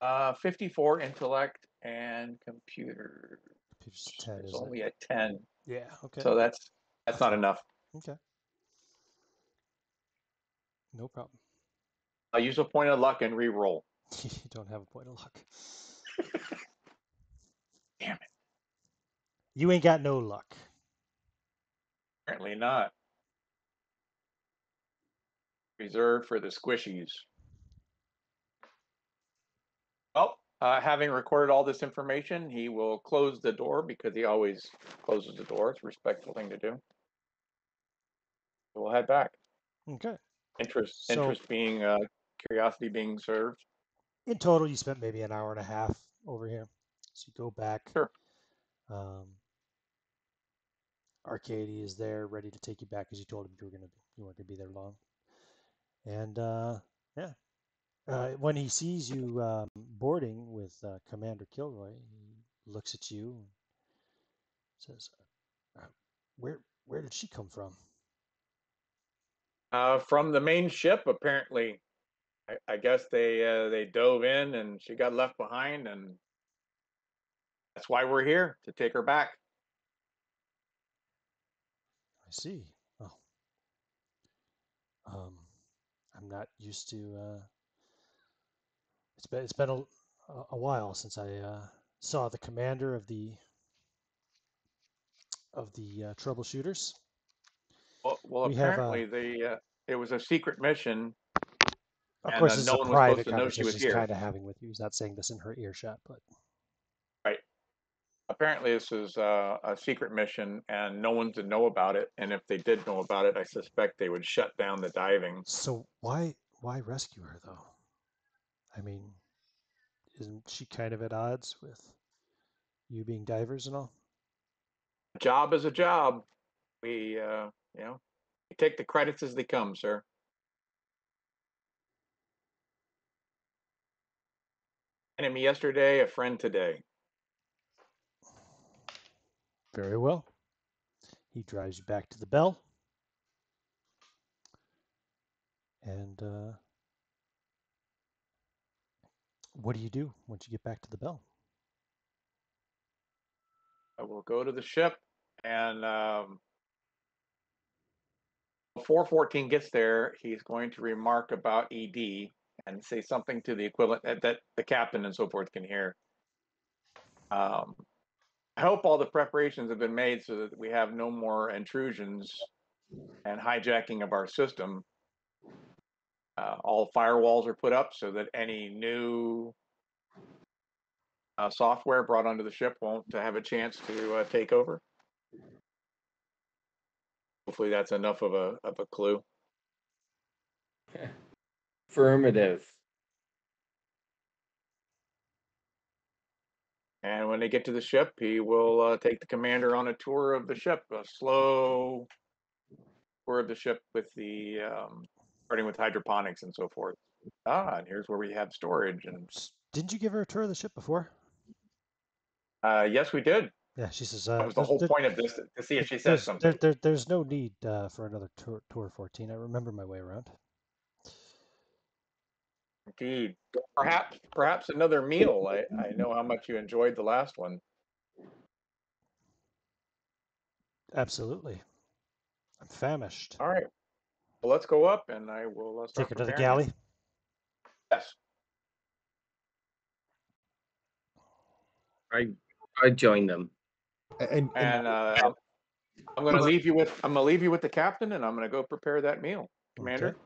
Uh, 54 intellect and computer. Computers 10 It's isn't it? only at 10. Yeah. Okay. So that's that's not enough. okay. No problem. I'll use a point of luck and re-roll. you don't have a point of luck. Damn it. You ain't got no luck. Apparently not. Reserved for the squishies. Well, uh, having recorded all this information, he will close the door because he always closes the door. It's a respectful thing to do. We'll head back. Okay. Interest, So- interest being, uh, curiosity being served. in total, you spent maybe an hour and a half over here. So you go back. Sure. Um, Arcady is there, ready to take you back, as you told him you were gonna be, you weren't gonna be there long. And uh, yeah, uh, when he sees you um, boarding with uh, Commander Kilroy, he looks at you and says, uh, "Where where did she come from?" Uh, from the main ship, apparently. I, I guess they uh, they dove in and she got left behind, and that's why we're here to take her back. I see. Oh. Um, I'm not used to. Uh, it's been it's been a, a- while since I uh, saw the commander of the of the uh, troubleshooters. Well, well We have, uh, apparently they uh, it was a secret mission. Of And, course, uh, this no is a one was supposed private to know she conversation was he's here. kind of having with you. He's not saying this in her earshot, but right. Apparently, this is uh, a secret mission, and no one to know about it. And if they did know about it, I suspect they would shut down the diving. so why why rescue her though? I mean, isn't she kind of at odds with you being divers and all? A job is a job. We, uh, you know, we take the credits as they come, sir. Enemy yesterday, a friend today. Very well. He drives you back to the bell. And uh, what do you do once you get back to the bell? I will go to the ship and um, before 14 gets there, he's going to remark about Edie and say something to the equivalent that, that the captain and so forth can hear. Um, I hope all the preparations have been made so that we have no more intrusions and hijacking of our system. Uh, all firewalls are put up so that any new uh, software brought onto the ship won't have a chance to uh, take over. Hopefully that's enough of a, of a clue. Affirmative. And when they get to the ship, he will uh, take the commander on a tour of the ship, a slow tour of the ship with the um, starting with hydroponics and so forth. Ah, and here's where we have storage. And Didn't you give her a tour of the ship before? uh, yes, we did. Yeah, she says. Uh, That was the whole there- point of this to see if she says there's, something. there, there, there's no need uh, for another tour, tour 14. I remember my way around. Indeed. Perhaps, perhaps another meal. I, I know how much you enjoyed the last one. Absolutely. I'm famished. All right. Well, let's go up, and I will uh, Take her to the preparing galley. Yes. I I join them. And, and And uh, I'm- I'm going to leave you with I'm going to leave you with the captain, and I'm going to go prepare that meal, Commander.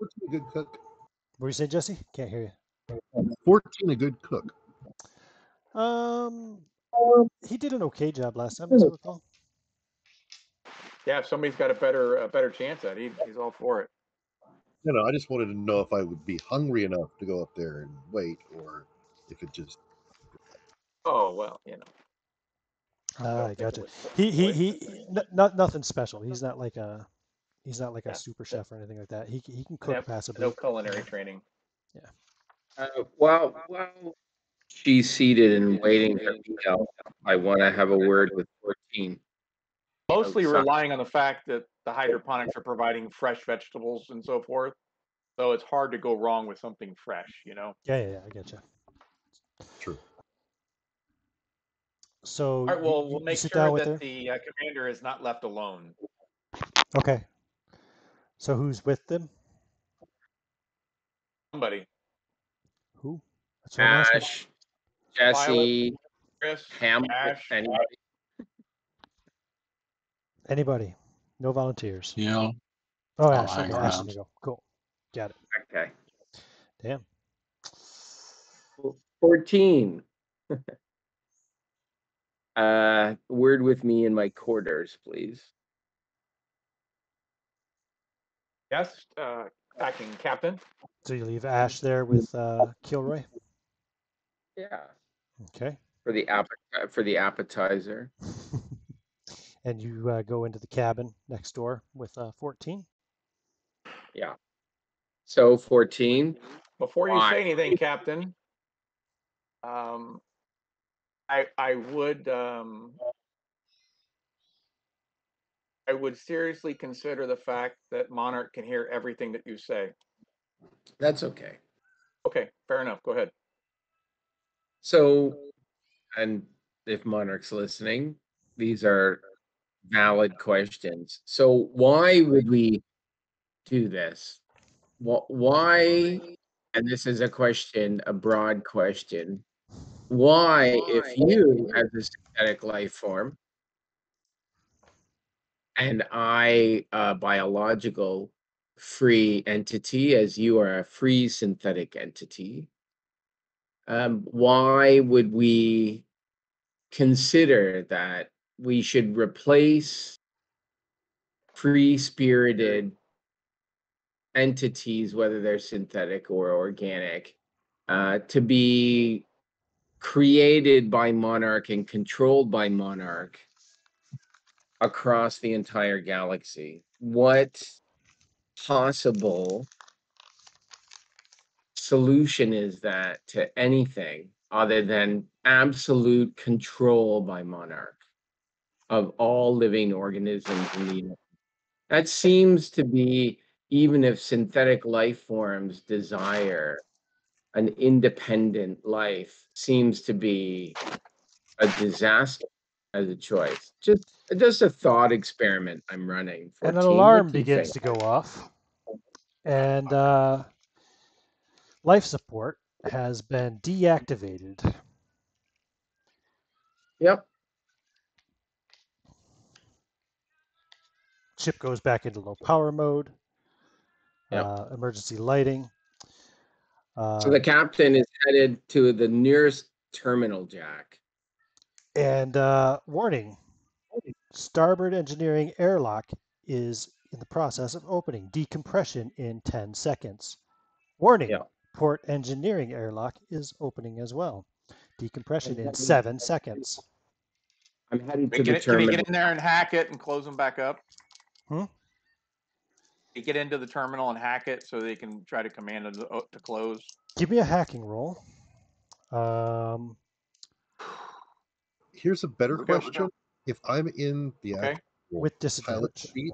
Okay. what's a good cook? What do you say, Jesse? Can't hear you. 14 a good cook. Um, he did an okay job last time, as I recall. Yeah, if somebody's got a better a better chance at it, he's all for it. You know, I just wanted to know if I would be hungry enough to go up there and wait, or if it just Oh well, you know. Ah, I think it gotcha. was He he he. n- Not nothing special. He's not like a. He's not like Yeah. a super chef or anything like that. He he can cook Yep, passably. No culinary training. Uh, while while she's seated and waiting for meal, I want to have a word with fourteen. Mostly sorry. relying on the fact that the hydroponics are providing fresh vegetables and so forth. So it's hard to go wrong with something fresh, you know. Yeah, yeah, yeah. I getcha. true. So All right, well, you- we'll make sure that the uh, commander is not left alone. Okay. So who's with them? Somebody, Who? That's what I'm asking. Ash, Jesse, Chris, Hamlet, Ash. anybody. Anybody? No volunteers. Yeah, Oh, I'll Ash. hang Okay, Ash, around. there go. Cool. Got it. Okay. Damn. Fourteen. uh, word with me in my quarters, please. Yes, uh, acting captain. So you leave Ash there with uh, Kilroy. Yeah, Okay. for the app for the appetizer. and you uh, go into the cabin next door with uh, 14. Yeah. So fourteen. Before you Why? say anything, Captain, um, I I would um, I would seriously consider the fact that Monarch can hear everything that you say. That's okay. Okay, fair enough. Go ahead. So, and if Monarch's listening, these are valid questions. So, why would we do this? Why, and this is a question, a broad question, why, if you, as a synthetic life form, and I, a biological free entity, as you are a free synthetic entity, um, why would we consider that we should replace free spirited entities, whether they're synthetic or organic, uh, to be created by Monarch and controlled by Monarch across the entire galaxy? What possible solution is that to anything other than absolute control by monarch of all living organisms in the universe? That seems to be, even if synthetic life forms desire an independent life, seems to be a disaster as a choice. Just just a thought experiment I'm running. And an alarm begins to go off. And uh, life support has been deactivated. Yep. Chip goes back into low power mode. Yep. Uh, emergency lighting. Uh, So the captain is headed to the nearest terminal jack. And uh, warning Starboard engineering airlock is in the process of opening. Decompression in 10 seconds. Warning, Yeah. port engineering airlock is opening as well. Decompression in seven seconds. I'm heading to the it, can you terminal. get in there and hack it and close them back up? Hmm? You get into the terminal and hack it so they can try to command it to, to close. Give me a hacking roll. Um, Here's a better Okay, we're question: If I'm in the Okay. with pilot disadvantage. seat,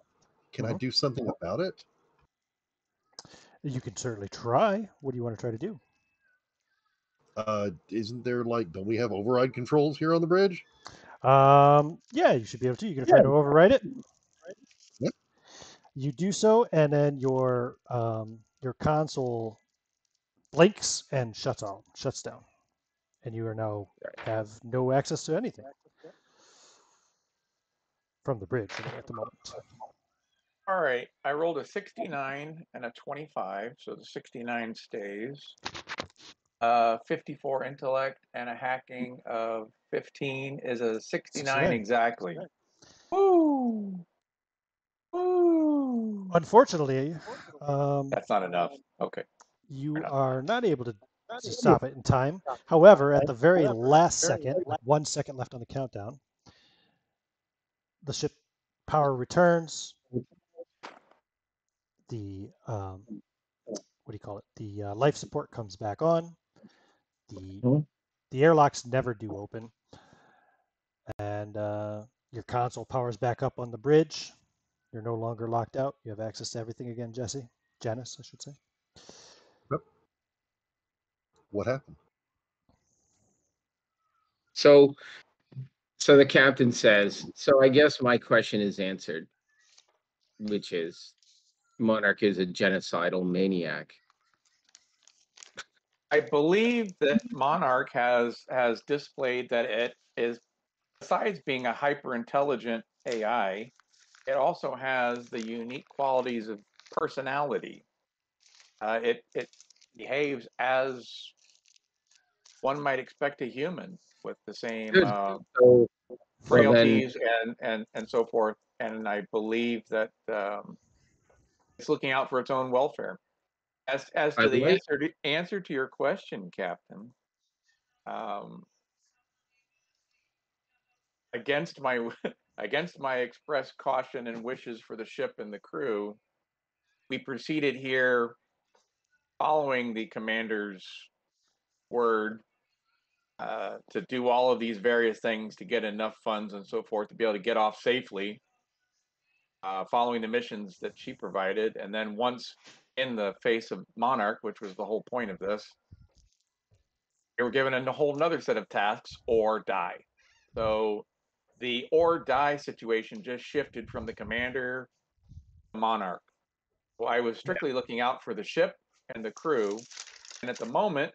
can I Mhm. do something about it? You can certainly try. What do you want to try to do? Uh, isn't there like, don't we have override controls here on the bridge? Um, yeah, you should be able to. You can try to override it. Yep. You do so, and then your um, your console blinks and shuts off, shuts down, and you are now have no access to anything from the bridge at the moment. All right, I rolled a 69 and a 25, so the 69 stays. Uh, 54 intellect and a hacking of 15 is a 69 69. exactly. Woo! Woo! Unfortunately, um, That's not enough. Okay. you are not able to, to stop it in time. However, at the very last second, one second left on the countdown, the ship power returns. The um, what do you call it? The uh, life support comes back on. The Mhm. the airlocks never do open, and uh, your console powers back up on the bridge. You're no longer locked out. You have access to everything again, Jesse. Janice, I should say. What happened? So, so the captain says, so I guess my question is answered, which is Monarch is a genocidal maniac. I believe that Monarch has has displayed that it is besides being a hyper intelligent AI, it also has the unique qualities of personality. Uh, it it behaves as one might expect a human with the same uh, So, well then, frailties and and and so forth. And I believe that um, it's looking out for its own welfare. As as to I the answer to answer to your question, Captain, um, against my against my express caution and wishes for the ship and the crew, we proceeded here following the commander's word uh, to do all of these various things to get enough funds and so forth to be able to get off safely, uh, following the missions that she provided. And then once in the face of Monarch, which was the whole point of this, they were given a whole nother set of tasks or die. So the or die situation just shifted from the commander to Monarch. Well, I was strictly looking out for the ship and the crew. And at the moment,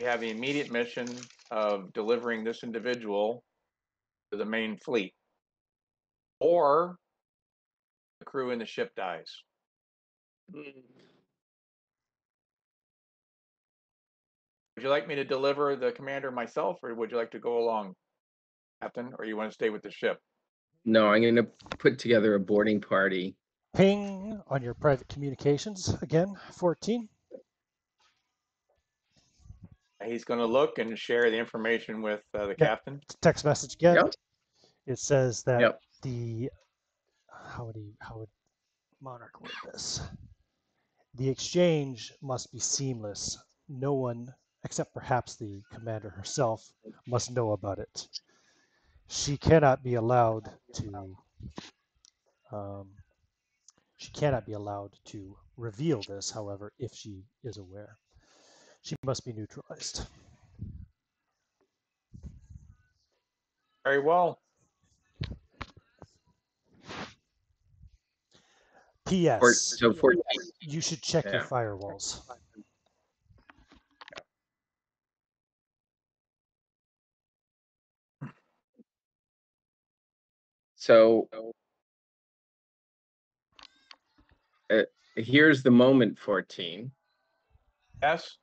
we have the immediate mission of delivering this individual to the main fleet. Or the crew in the ship dies. Would you like me to deliver the commander myself, or would you like to go along, Captain, or you want to stay with the ship? no, I'm going to put together a boarding party. Ping on your private communications again, 14. He's going to look and share the information with uh, the captain. Text message again. Yep. It says that Yep. the how would he how would Monarch word this? The exchange must be seamless. No one, except perhaps the commander herself, must know about it. She cannot be allowed to. Um, she cannot be allowed to reveal this, however, if she is aware. She must be neutralized. Very well. P.S. Or, so 14. You should check your firewalls. So uh, here's the moment 14. Yes.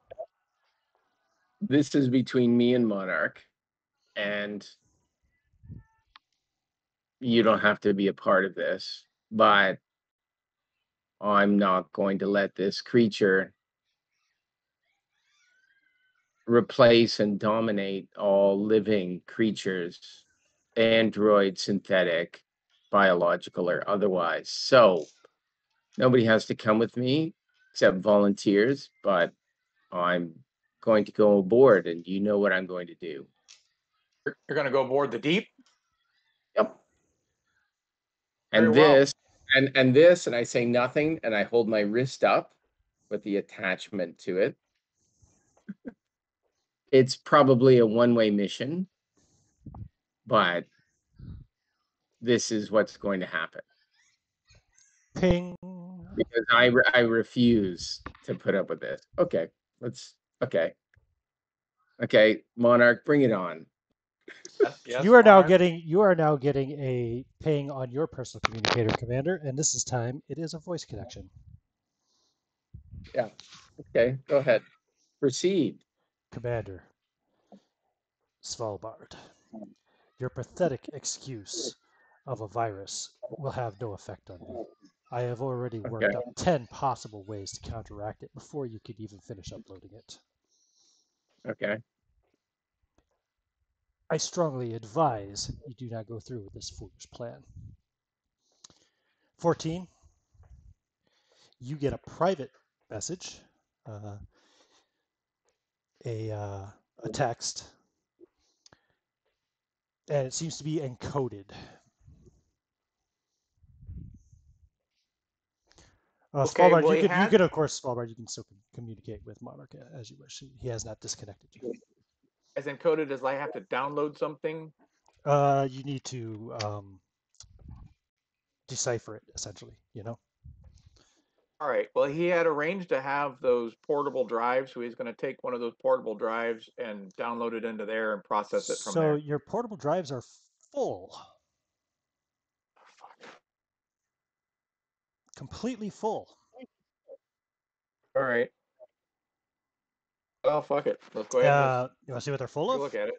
This is between me and Monarch. And you don't have to be a part of this, but I'm not going to let this creature replace and dominate all living creatures, android, synthetic, biological, or otherwise. So nobody has to come with me except volunteers, but I'm going to go aboard and you know what I'm going to do. You're, you're gonna go aboard the deep? Yep. Very And well. this, and and this, and I say nothing, and I hold my wrist up with the attachment to it. It's probably a one-way mission, but this is what's going to happen Ping. Because I re- I refuse to put up with this. Okay, let's okay. Okay, Monarch, bring it on. Yes, yes, you are now Monarch. getting you are now getting a ping on your personal communicator, Commander, and this is time. It is a voice connection. Yeah. Okay, go ahead. Proceed. Commander, Svalbard, your pathetic excuse of a virus will have no effect on me. I have already worked Okay. up 10 possible ways to counteract it before you could even finish uploading it. Okay. I strongly advise you do not go through with this foolish plan. 14. You get a private message, uh, a, uh, a text, and it seems to be encoded. Uh, Okay, Svalbard, well, you he could, you has- could, of course, Svalbard, you can still communicate with Monarch uh, as you wish. He- He has not disconnected you. As encoded as I have to download something. Uh, you need to um, decipher it essentially. You know. All right. Well, he had arranged to have those portable drives, so he's going to take one of those portable drives and download it into there and process it from so there. your portable drives are full, completely full. All right. Well, fuck it. Let's go ahead Uh, you want to see what they're full of? look at it.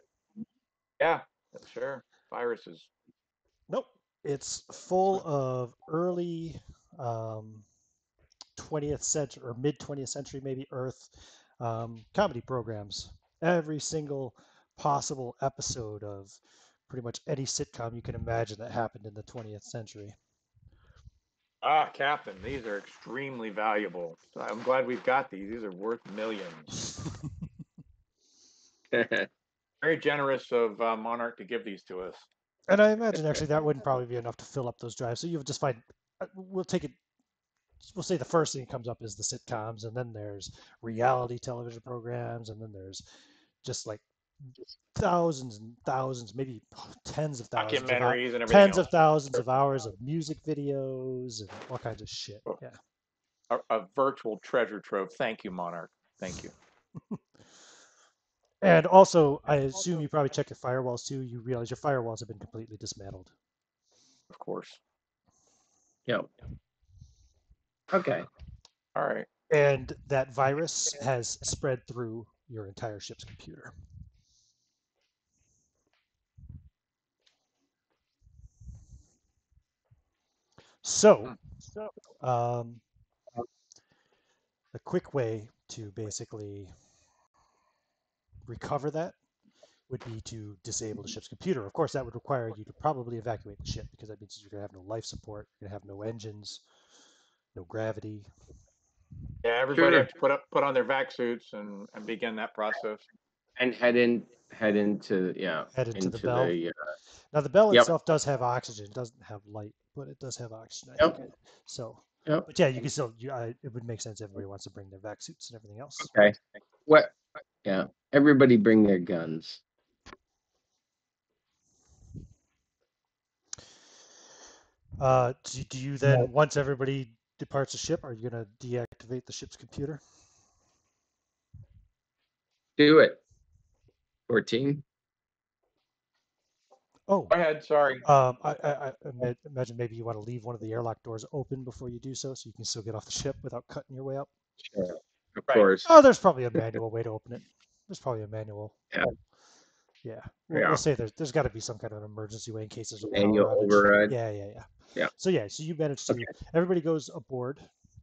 Yeah, sure. Viruses. Nope. It's full of early um, 20th century or mid 20th century, maybe Earth um, comedy programs. Every single possible episode of pretty much any sitcom you can imagine that happened in the 20th century. Ah, Captain, these are extremely valuable. I'm glad we've got these. These are worth millions. Very generous of uh, Monarch to give these to us. And I imagine actually that wouldn't probably be enough to fill up those drives. So you'll just find, uh, we'll take it, we'll say the first thing that comes up is the sitcoms, and then there's reality television programs, and then there's just like thousands and thousands, maybe tens of thousands, of, hou- Documentaries and everything tens else. of thousands of hours of music videos and all kinds of shit. Oh. Yeah. a, a virtual treasure trove. Thank you, Monarch. Thank you. And also, I assume you probably check your firewalls too. You realize your firewalls have been completely dismantled. Of course. Yep. Okay. All right. And that virus has spread through your entire ship's computer. So, um, a quick way to basically recover that would be to disable the ship's computer. Of course, that would require you to probably evacuate the ship because that means you're going to have no life support, you're going to have no engines, no gravity. Yeah, everybody Sure. have to put up put on their vac suits and, and begin that process. And head in, head into, yeah, Head into, into the bell. the, uh, Now the bell Yep. itself does have oxygen. It doesn't have light, but it does have oxygen. I Yep. think. So, Yep. but yeah, you can still. You, I, it would make sense. Everybody wants to bring their vac suits and everything else. okay. What, yeah, everybody bring their guns. Uh, do, do you then, once everybody departs the ship, are you going to deactivate the ship's computer? Do it. Fourteen. Oh, Go ahead. Sorry. um, I, I, I imagine maybe you want to leave one of the airlock doors open before you do so, so you can still get off the ship without cutting your way up. Sure. Of Right. course. Oh, there's probably a manual way to open it. There's probably a manual. Yeah. Yeah. We'll, Yeah. we'll say there's there's got to be some kind of an emergency way in case there's a Manual outage. override. Yeah, yeah, yeah. Yeah. So yeah, so you managed to. Okay. Everybody goes aboard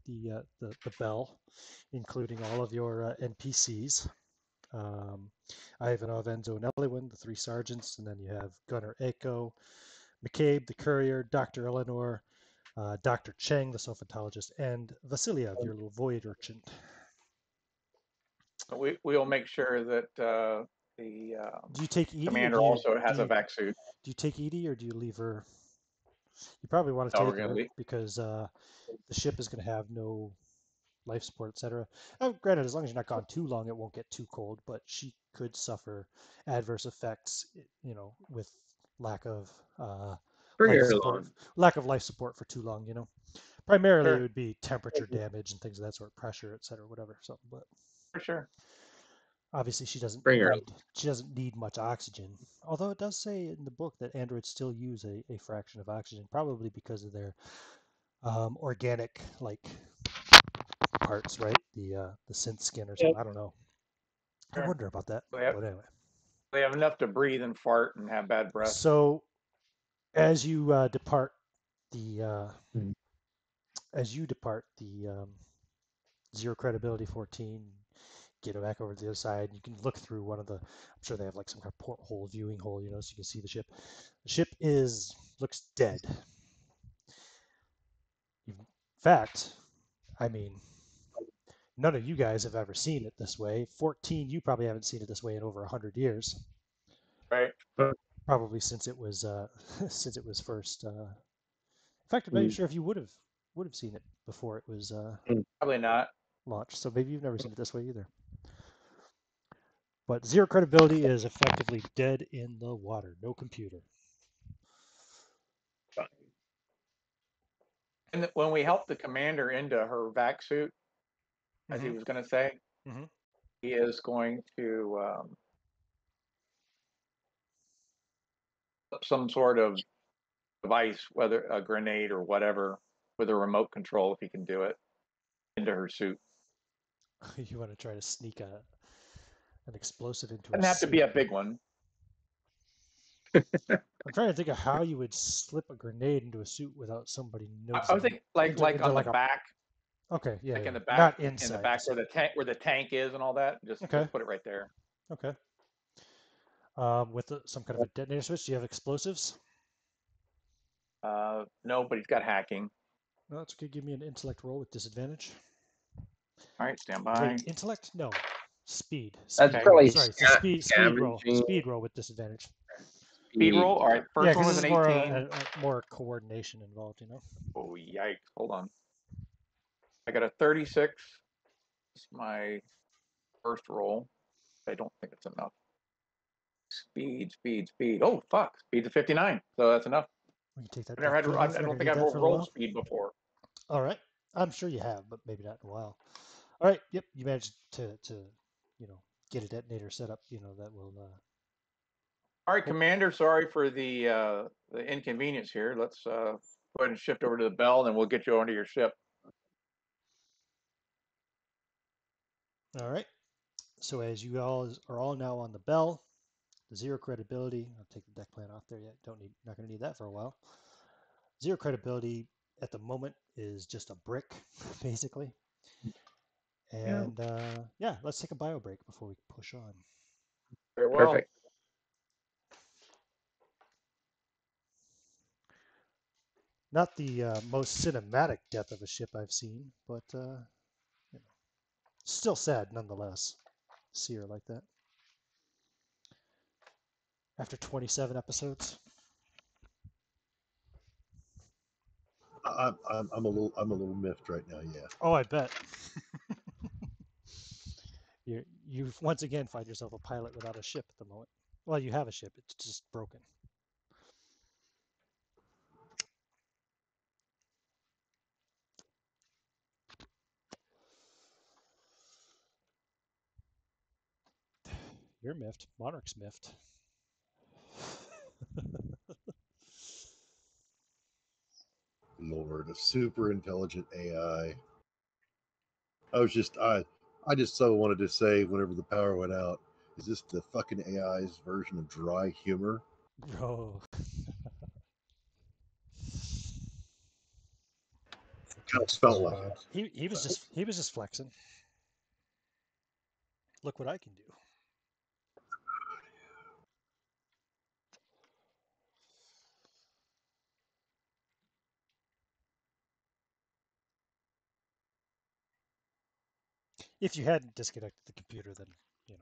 the uh, the the Bell, including all of your uh, NPCs. Um, Ivanov, Enzo, and Elwyn, the three sergeants, and then you have Gunner Echo, McCabe, the courier, Doctor Eleanor, uh, Dr. Cheng, the sophontologist, and Vasilia, your little void urchin. We, we'll make sure that, uh, the, uh, Do you take Edie? commander do you- also has do a you- vac suit. Do you take Edie or do you leave her? You probably want to No, take her leave- because uh, the ship is going to have no life support, etc. Uh, granted, as long as you're not gone too long, it won't get too cold. But she could suffer adverse effects, you know, with lack of uh, life support, lack of life support for too long. You know, primarily Sure. it would be temperature damage and things of that sort, pressure, etc. Whatever. So, but For sure. obviously she doesn't Bring her need, she doesn't need much oxygen although it does say in the book that androids still use a, a fraction of oxygen probably because of their um, organic like parts right the uh, the synth skin or something i don't know i wonder about that They have- but anyway They have enough to breathe and fart and have bad breath. so as you uh, depart the uh, Mm. as you depart the um, zero credibility 14 get back over to the other side you can look through one of the i'm sure they have like some kind of porthole viewing hole you know so you can see the ship the ship is looks dead in fact i mean none of you guys have ever seen it this way. 14 you probably haven't seen it this way in over 100 years. Right. probably since it was uh since it was first uh in fact i'm not Mm. sure if you would have would have seen it before it was uh Probably not. launched. So maybe you've never seen it this way either. But zero credibility is effectively dead in the water. No computer. And when we help the commander into her vac suit, as he Mhm. was gonna say, Mhm. he is going to, um, some sort of device, whether a grenade or whatever, with a remote control, if he can do it, into her suit. you want to try to sneak a an explosive into it? Doesn't have to be a big one. i'm trying to think of how you would slip a grenade into a suit without somebody noticing I was thinking like, like on like the a- back, okay yeah, like yeah. in the back, not inside. in the back where the tank, where the tank is and all that, just, just Okay. put it right there. okay um, with the, some kind of a detonator switch do you have explosives Uh, no, but he's got hacking. no that's okay give me an intellect roll with disadvantage All right, stand by. Wait, intellect? No. Speed. That's speed. probably Sorry, it's a sca- speed, speed roll. Speed roll with disadvantage. Speed roll. All right, yeah, first one because was there's an more, 18. uh, uh, more coordination involved, you know? Oh, yikes. Hold on. I got a 36. It's my first roll. I don't think it's enough. Speed, speed, speed. Oh, fuck. Speed's a 59. So that's enough. We take that. I've never had. I, I don't think I've rolled roll speed before. All right. I'm sure you have, but maybe not in a while. All right. Yep. You managed to, to you know, get a detonator set up, you know, that will. Uh, All right, Commander, sorry for the, uh, the inconvenience here. Let's, uh, go ahead and shift over to the bell and we'll get you onto your ship. All right. So as you all is- are all now on the bell, the zero credibility. I'll take the deck plan off there yet. Don't need. Not going to need that for a while. Zero credibility at the moment is just a brick, basically. And uh, yeah, let's take a bio break before we push on. Very well. Perfect. Not the uh, most cinematic death of a ship I've seen, but uh, you know, still sad nonetheless. See her like that after 27 episodes. I'm, I'm, I'm a little, I'm a little miffed right now. Yeah. Oh, I bet. you you once again find yourself a pilot without a ship at the moment. Well, you have a ship; it's just broken. You're miffed. Monarch's miffed. Lord, a super intelligent AI. I was just, I, I just so wanted to say, whenever the power went out, Is this the fucking AI's version of dry humor? Bro. Kind of felt like. He he was just he was just flexing. Look what I can do. If you hadn't disconnected the computer, then you know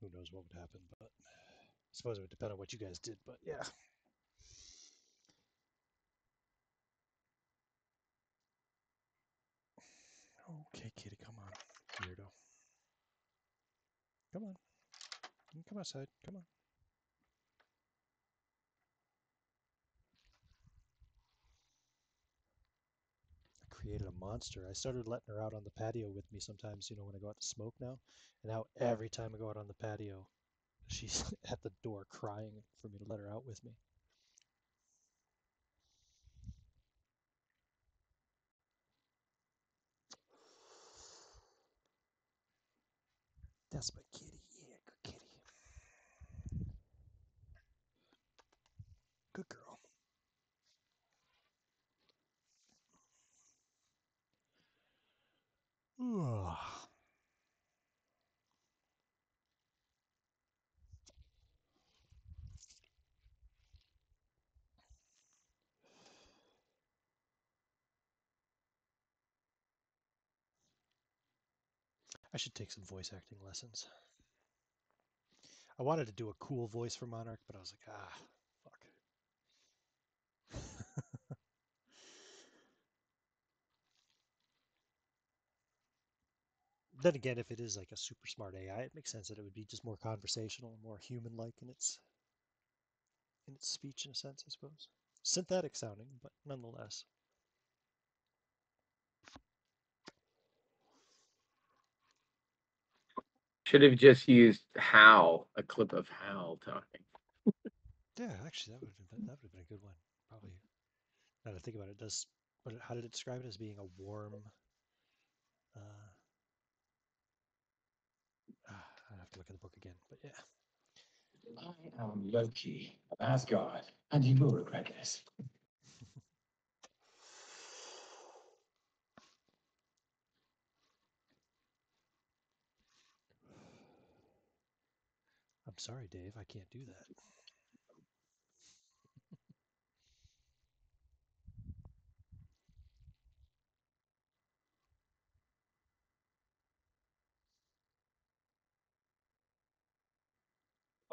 who knows what would happen. But I suppose it would depend on what you guys did. But yeah. Okay, kitty, come on, weirdo. Come on, come outside. Come on. Created a monster. I started letting her out on the patio with me sometimes, you know, when I go out to smoke now. And now every time I go out on the patio, she's at the door crying for me to let her out with me. That's my kitty. Yeah, good kitty. Good girl. I should take some voice acting lessons. I wanted to do a cool voice for Monarch, but I was like, ah, then again, if it is like a super smart AI, it makes sense that it would be just more conversational and more human-like in its in its speech, in a sense, I suppose. Synthetic sounding, but nonetheless. Should have just used Hal, a clip of Hal talking. Yeah, actually, that would have been that would have been a good one. Probably. Now that I think about it, does what? How did it describe it as being a warm? Uh, ah, I have to look at the book again, but yeah. I am Loki of Asgard, and you will regret this. I'm sorry, Dave. I can't do that.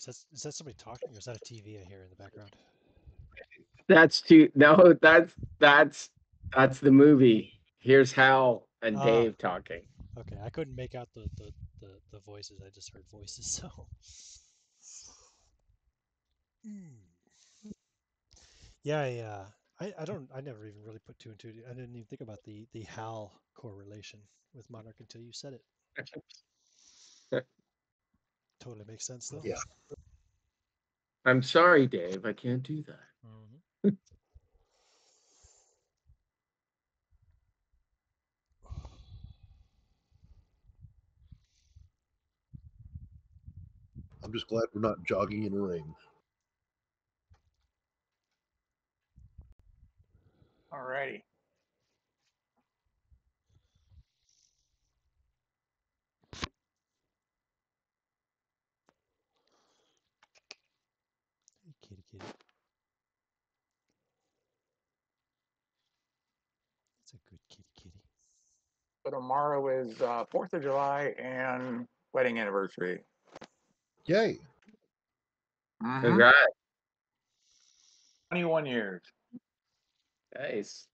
Is that is that somebody talking, or is that a TV I hear in the background? That's too no, that's that's that's the movie. Here's Hal and Ah. Dave talking. Okay, I couldn't make out the the, the, the voices. I just heard voices, so. Hmm. Yeah, I, uh, I I don't I never even really put two and two. I didn't even think about the the HAL correlation with Monarch until you said it. Totally makes sense though. Yeah. I'm sorry, Dave. I can't do that. Mhm. I'm just glad we're not jogging in a ring. Alrighty. Hey, kitty, kitty. That's a good kitty, kitty. So tomorrow is uh, Fourth of July and wedding anniversary. Yay! Mhm. Congrats. Twenty-one years. Nice.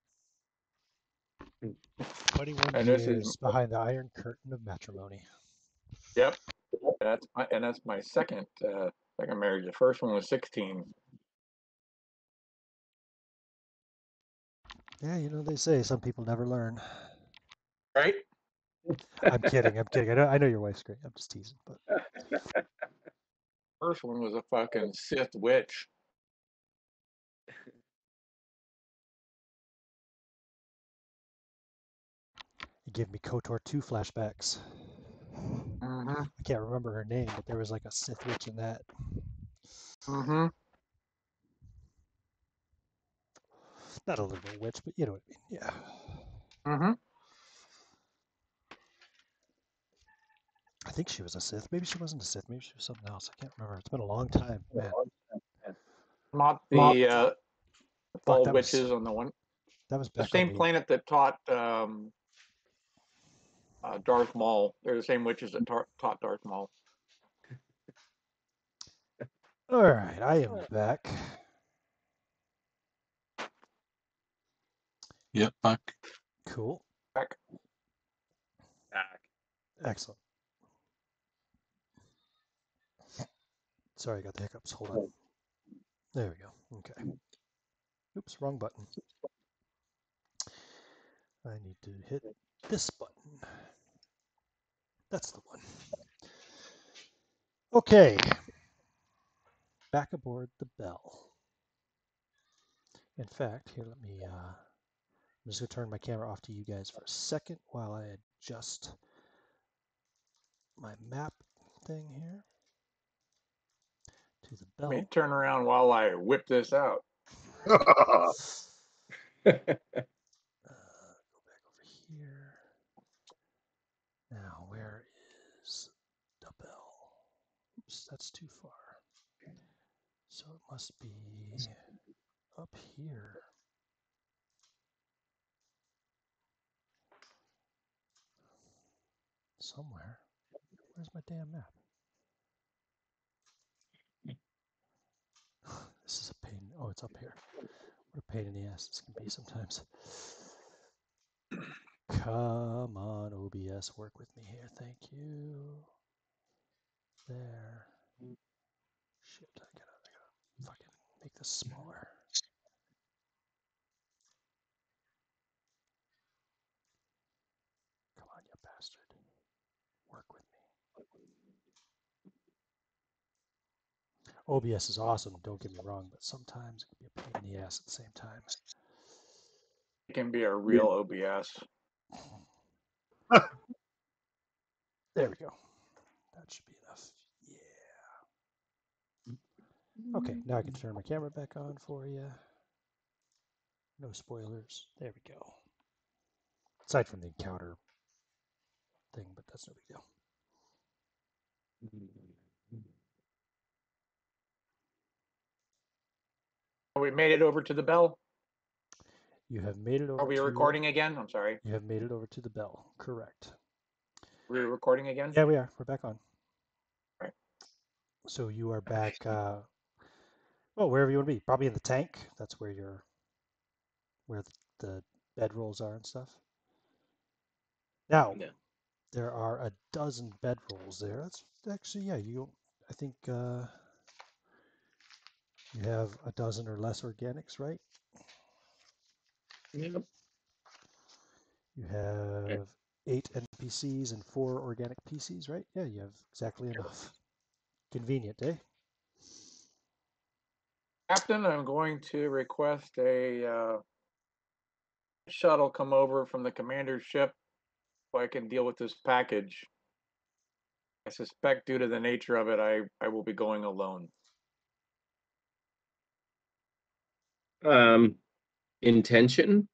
21 And this is- years behind the iron curtain of matrimony. Yep. And that's my and that's my second uh, second marriage. The first one was 16. Yeah, you know they say some people never learn. Right? I'm kidding. I'm kidding. I know. I know your wife's great. I'm just teasing. But First one was a fucking Sith witch. you gave me Kotor 2 flashbacks. Mm-hmm. I can't remember her name, but there was like a Sith witch in that. Mm-hmm. Not a literal witch, but you know what I mean. Yeah. Mm-hmm. Think she was a Sith. Maybe she wasn't a Sith. Maybe she was something else. I can't remember. It's been a long time, man. Not the Not- uh, bald that was- witches on the one. That was The same on planet that taught um, uh, Darth Maul. They're the same witches that tar- taught Darth Maul. All right, I am back. Yep, back. Cool. Back. Back. Excellent. Sorry, I got the hiccups. Hold on. There we go. Okay. Oops, wrong button. I need to hit this button. That's the one. Okay. Back aboard the Bell. In fact, here, let me, uh, I'm just going to turn my camera off to you guys for a second while I adjust my map thing here to the Let me turn around while I whip this out. Uh, go back over here. Now, where is the bell? Oops, that's too far. So it must be up here. Somewhere. Where's my damn map? This is a pain. Oh, it's up here. What a pain in the ass this can be sometimes. Come on, OBS, work with me here. Thank you. There. Shit, I gotta, I gotta fucking make this smaller. Come on, you bastard. Work with me. OBS is awesome, don't get me wrong, but sometimes it can be a pain in the ass at the same time. It can be a real OBS. There we go. That should be enough. Yeah. Okay, now I can turn my camera back on for you. No spoilers. There we go. Aside from the encounter thing, but that's no big deal. Mm-hmm. We made it over to the bell. You have made it over. Are we to the- recording again? I'm sorry. You have made it over to the bell. Correct. We're recording again? Yeah, we are. We're back on. Right. So you are back. Uh, well, wherever you want to be. Probably in the tank. That's where you're. Where the, the bedrolls are and stuff. Now, Yeah. there are a dozen bedrolls there. That's actually yeah. You, I think uh, you have a dozen or less organics, right? Yep. You have eight NPCs and four organic PCs, right? Yeah, you have exactly enough. Convenient, eh? Captain, I'm going to request a uh, shuttle come over from the commander's ship so I can deal with this package. I suspect due to the nature of it, I, I will be going alone. Um, intention.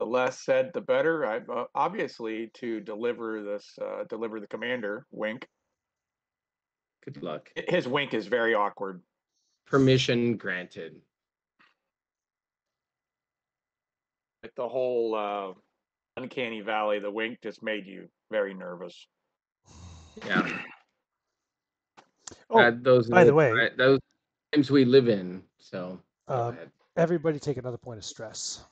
The less said, the better. I uh, obviously to deliver this, uh, deliver the commander. Wink. Good luck. His wink is very awkward. Permission granted. Like the whole uh, uncanny valley, the wink just made you very nervous. Yeah. Oh, Uh, those by the way- those times we live in. So go um, ahead. everybody take another point of stress.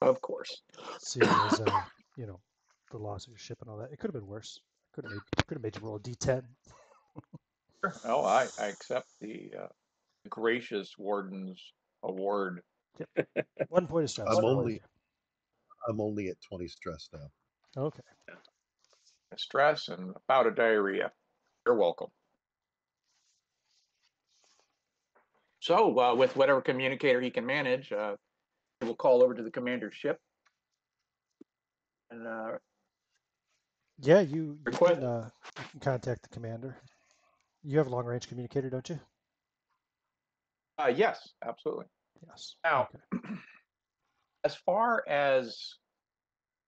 Of course. Seeing as uh, you know the loss of your ship and all that, it could have been worse. Could have made could have made you roll a d10. No, I, I accept the uh, gracious warden's award. One point of stress. I'm for only- you. I'm only at 20 stress now. Okay. Stress and about a diarrhea. You're welcome. So, uh, with whatever communicator he can manage, uh, we'll call over to the commander's ship. And uh, Yeah, you, you can, uh, you can contact the commander. You have a long range communicator, don't you? uh, yes, absolutely. Yes. Now, Okay. as far as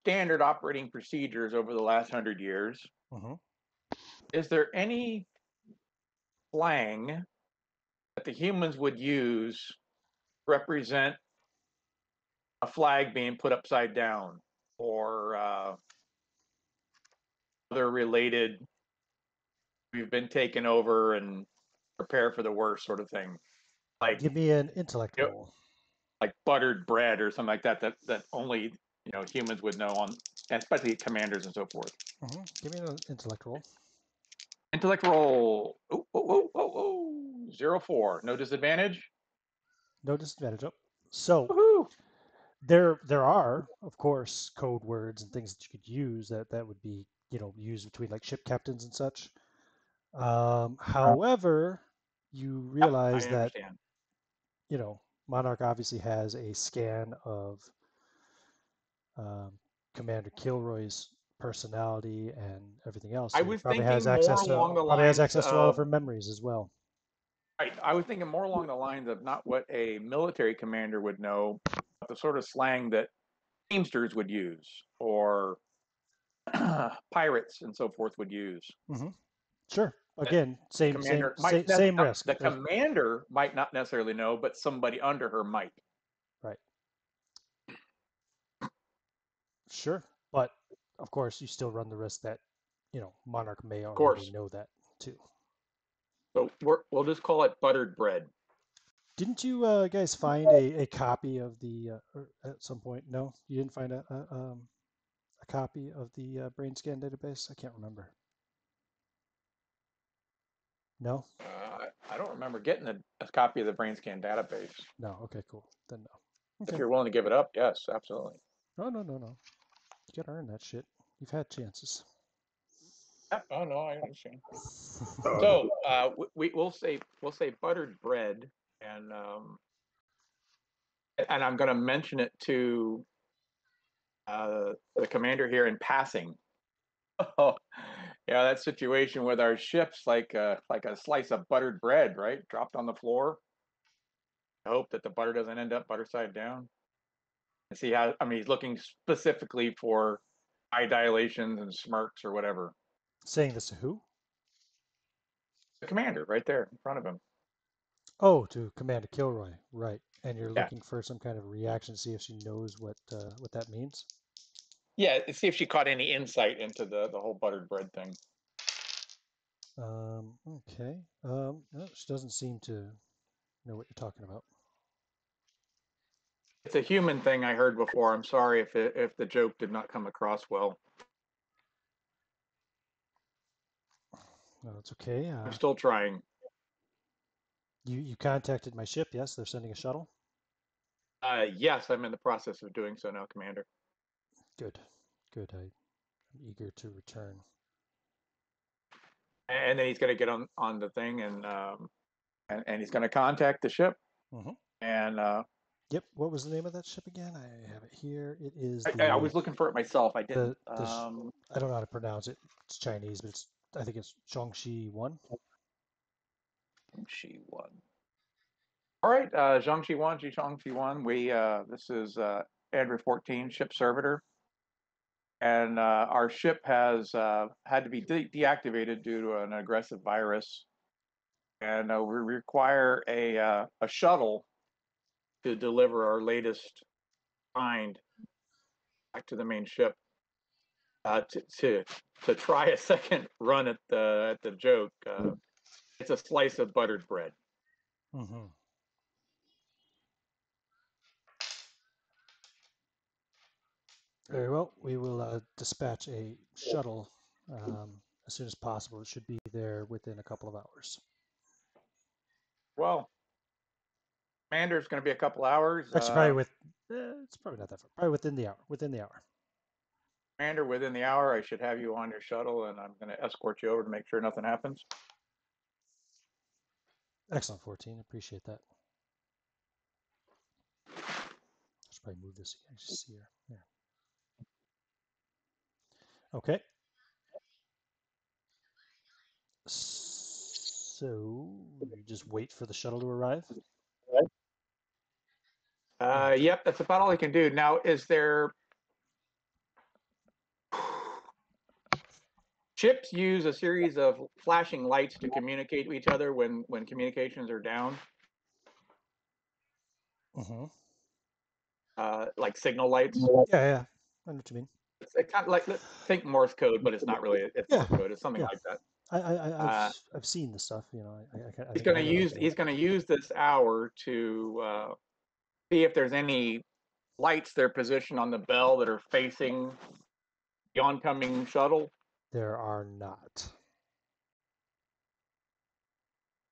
standard operating procedures over the last hundred years, Mhm. is there any slang the humans would use represent a flag being put upside down or uh, other related we've been taken over and prepare for the worst sort of thing like Give me an intellect Yep. roll. like buttered bread or something like that that that only you know humans would know on especially commanders and so forth hmm Give me an intellect roll. intellect roll oh, oh, oh, oh, oh. Zero four no disadvantage No disadvantage. Oh. So Woohoo! there there are, of course, code words and things that you could use that that would be you know used between like ship captains and such. Um, however, you realize I that you know Monarch obviously has a scan of um, Commander Kilroy's personality and everything else. I so he was probably has more access to along the probably has lines access to all of of- her memories as well. Right. I was thinking more along the lines of not what a military commander would know, but the sort of slang that teamsters would use or pirates and so forth would use. Mm-hmm. Sure. Again, same same same, same not- risk. The There's- commander might not necessarily know, but somebody under her might. Right. Sure, but of course, you still run the risk that you know Monarch may already course. know that too. So we're, we'll just call it buttered bread. Didn't you uh, guys find a, a copy of the uh, at some point? No, you didn't find a a, um, a copy of the uh, brain scan database. I can't remember. No, Uh, I- don't remember getting a, a copy of the brain scan database. no. Okay, cool. Then no. If you're willing to give it up, yes, absolutely. No, no, no, no. You gotta earn that shit. You've had chances. Yeah, Oh no, I understand. So uh, w- we we'll say we'll say buttered bread, and um, and I'm going to mention it to uh, the commander here in passing. Oh, yeah, that situation with our ships, like uh, like a slice of buttered bread, right, dropped on the floor. I hope that the butter doesn't end up butter side down. And see how I mean, he's looking specifically for eye dilations and smirks or whatever. Saying this to who? The commander, right there in front of him. Oh, to Commander Kilroy, right? And you're Yeah. looking for some kind of reaction to see if she knows what uh, what that means. Yeah, see if she caught any insight into the the whole buttered bread thing. Um, okay. Um, no, she doesn't seem to know what you're talking about. It's a human thing I heard before. I'm sorry if it, if the joke did not come across well. It's okay. Uh, I'm still trying. you you contacted my ship. Yes, they're sending a shuttle. Uh, yes, I'm in the process of doing so now, Commander. Good, good. I, I'm eager to return. And then he's going to get on on the thing and um and, and he's going to contact the ship. Mm-hmm. And uh, Yep. What was the name of that ship again? I have it here. It is. I, the, I was looking for it myself. I didn't. the sh- um, I don't know how to pronounce it. It's Chinese, but it's. I think it's Zhongxi One. She One. All right, uh, Zhangxi Wan, Zhangxi Wan. We uh, this is uh, Andrew 14 ship servitor, and uh, our ship has uh, had to be de- deactivated due to an aggressive virus, and uh, we require a uh, a shuttle to deliver our latest find back to the main ship. Uh, to, to to try a second run at the at the joke. Uh, it's a slice of buttered bread. Mm-hmm. Very well. We will uh, dispatch a shuttle um, as soon as possible. It should be there within a couple of hours. Well, Commander's going to be a couple hours. Actually, probably uh, with eh, it's probably not that far. Probably within the hour. Within the hour. Commander, within the hour, I should have you on your shuttle, and I'm going to escort you over to make sure nothing happens. Excellent, 14. Appreciate that. I should probably move this. I just see her. There. Okay. So you just wait for the shuttle to arrive. Uh, yep, that's about all I can do. Now, is there chips use a series of flashing lights to communicate with each other when when communications are down, hmm uh, like signal lights? Yeah, yeah. I know what you mean. It's kind of like think Morse code, but it's not really. It's Yeah, Morse code. It's something yeah. like that. I, I, I I've, Uh, s- I've seen the stuff. You know, I, I, I, I He's going to use he's going to use this hour to uh, see if there's any lights that are positioned on the bell that are facing the oncoming shuttle. There are not.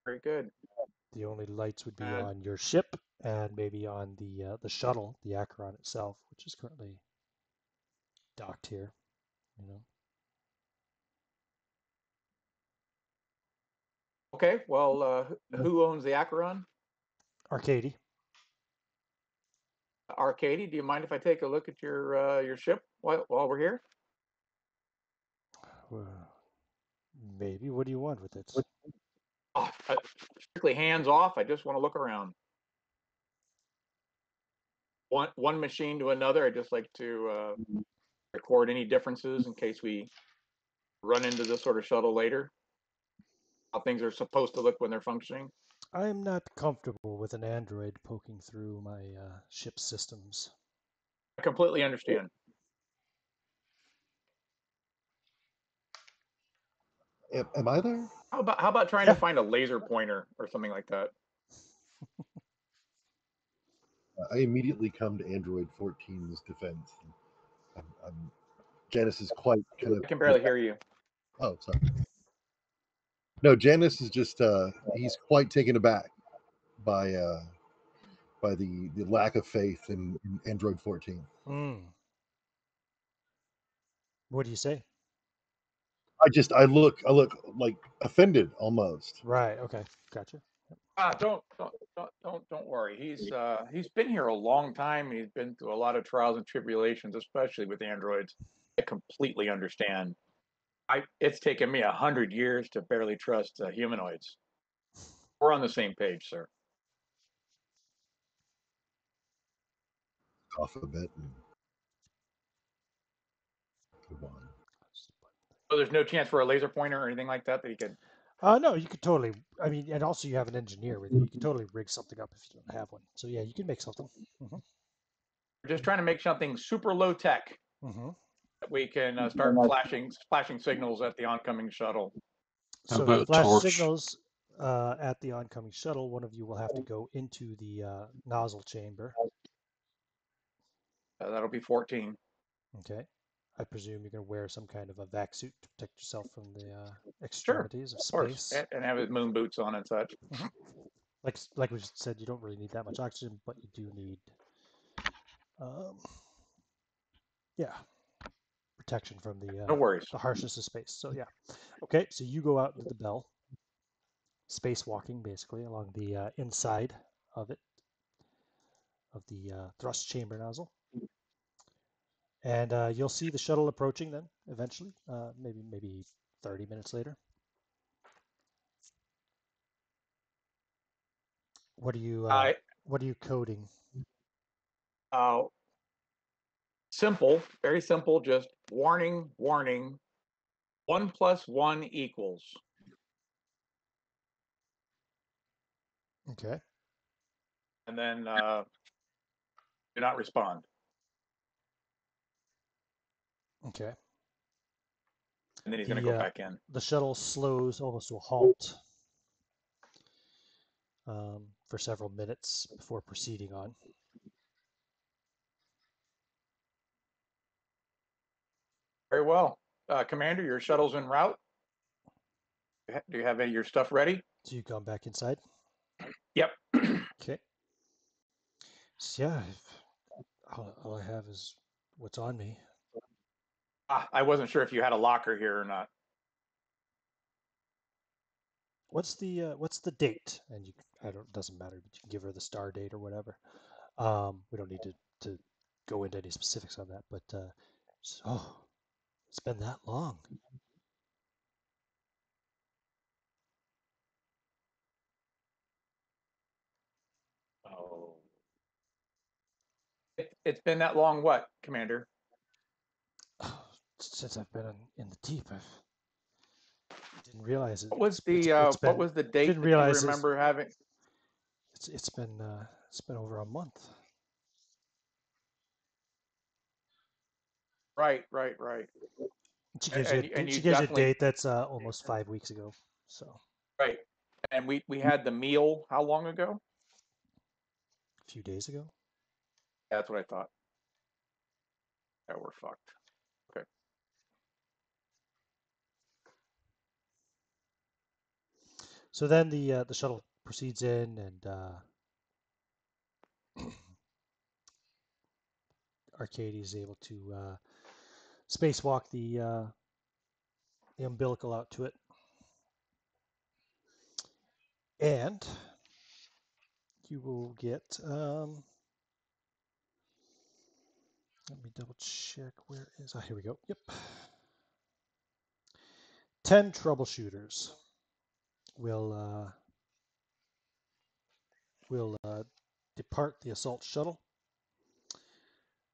Very good. The only lights would be Uh, on your ship and maybe on the uh, the shuttle, the Acheron itself, which is currently docked here. You know. Okay. Well, uh, who owns the Acheron? Arcady. Arcady, do you mind if I take a look at your uh, your ship while while we're here? Well, maybe. What do you want with it? Oh, strictly hands off. I just want to look around. One one machine to another. I just like to uh, record any differences in case we run into this sort of shuttle later. How things are supposed to look when they're functioning. I'm not comfortable with an android poking through my uh, ship systems. I completely understand. Am, am I there? How about how about trying Yeah. to find a laser pointer or something like that? I immediately come to Android 14's defense. I'm, I'm, Janice is quite kind of. I can barely hear you. Oh, sorry. No, Janice is just uh he's quite taken aback by uh by the the lack of faith in, in Android 14. Mm. What do you say? I just I look I look like offended almost. Right. Okay. Gotcha. Ah, don't don't don't don't don't worry. He's uh he's been here a long time. He's been through a lot of trials and tribulations, especially with androids. I completely understand. I it's taken me a hundred years to barely trust uh, humanoids. We're on the same page, sir. Cough a bit and move on. So there's no chance for a laser pointer or anything like that that he could. Uh, no, you could totally. I mean, and also you have an engineer with you. You can totally rig something up if you don't have one. So yeah, you can make something. hmm We're just trying to make something super low tech hmm that we can uh, start flashing flashing signals at the oncoming shuttle. How So about flash torch? signals uh, at the oncoming shuttle, one of you will have to go into the uh, nozzle chamber. Uh, that'll be 14. Okay. I presume you're going to wear some kind of a vac suit to protect yourself from the uh, extremities of Of course, space. and, have his moon boots on and such. Like like we just said, you don't really need that much oxygen, but you do need, um, yeah, protection from the uh, No worries. the harshness of space. So yeah, okay. So you go out to the bell, spacewalking basically along the uh, inside of it, of the uh, thrust chamber nozzle, and uh, you'll see the shuttle approaching. Then eventually, uh, maybe maybe thirty minutes later. What are you? Uh, I what are you coding? uh, simple, very simple. Just warning, warning. One plus one equals. Okay. And then uh, do not respond. Okay. And then he's going to go uh, back in. The shuttle slows almost to a halt um, for several minutes before proceeding on. Very well. Uh, Commander, your shuttle's en route. Do you have any of your stuff ready? So you've gone back inside. Yep. Okay. So yeah, all, all I have is what's on me. Ah, I wasn't sure if you had a locker here or not. What's the uh, what's the date? And you, I don't doesn't matter, but you can give her the star date or whatever. Um, we don't need to to go into any specifics on that, but uh, s- oh, it's been that long. Oh. It, it's been that long, what, Commander? Since I've been in, in the deep, I've didn't realize it. What was it's- it's- the, uh, it's what been- was the date didn't that realize you remember having? It's it's been uh, it's been over a month. Right, right, right, She gives you, and a, you- and she you gives you a date that's uh, almost five weeks ago. So right. And we, we had the meal, how long ago? a few days ago. That's what I thought. Yeah, we're fucked. So then the uh, the shuttle proceeds in, and uh, Arcady is able to uh, spacewalk the uh, the umbilical out to it, and you will get. Um, let me double check. Where is? Ah, here we go. Yep. Ten troubleshooters will uh, will uh, depart the assault shuttle.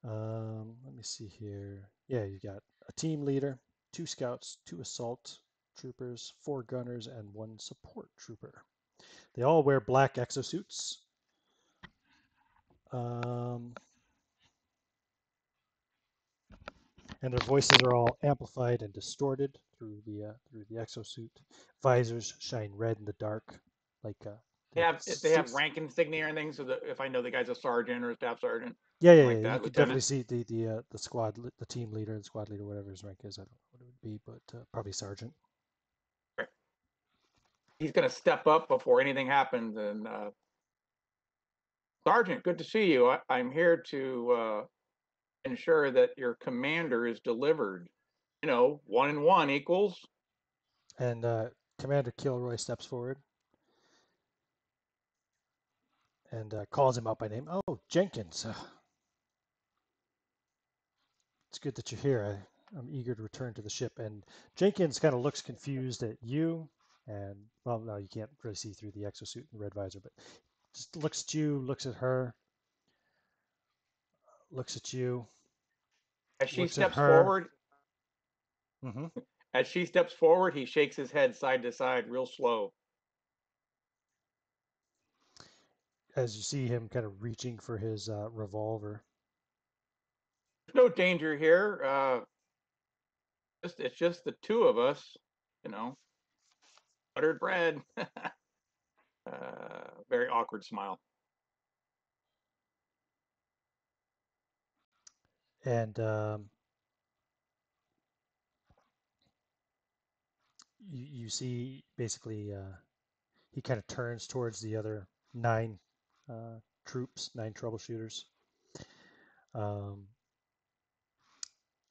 Um, let me see here. Yeah, you got a team leader, two scouts, two assault troopers, four gunners, and one support trooper. They all wear black exosuits. Um, and their voices are all amplified and distorted through the uh, through the exosuit. Visors shine red in the dark, like uh, They have, s- they have rank insignia and things, so that if I know the guy's a sergeant or a staff sergeant. Yeah, yeah, like yeah. that, you could definitely see the the uh, the squad, the team leader, and squad leader, whatever his rank is. I don't know what it would be, but uh, probably sergeant. He's gonna step up before anything happens and, uh, Sergeant, good to see you. I, I'm here to, uh, ensure that your commander is delivered. You know, one and one equals, And uh, Commander Kilroy steps forward and uh, calls him out by name. Oh, Jenkins. Uh, it's good that you're here. I, I'm eager to return to the ship. And Jenkins kind of looks confused at you. And, well, no, you can't really see through the exosuit and red visor, but just looks at you, looks at her, looks at you. as she steps forward, hmm as she steps forward, he shakes his head side to side real slow. As you see him kind of reaching for his uh, revolver. There's no danger here. Uh, just, it's just the two of us, you know. Buttered bread. uh, very awkward smile. And um, you you see basically uh, he kind of turns towards the other nine uh, troops, nine troubleshooters, um,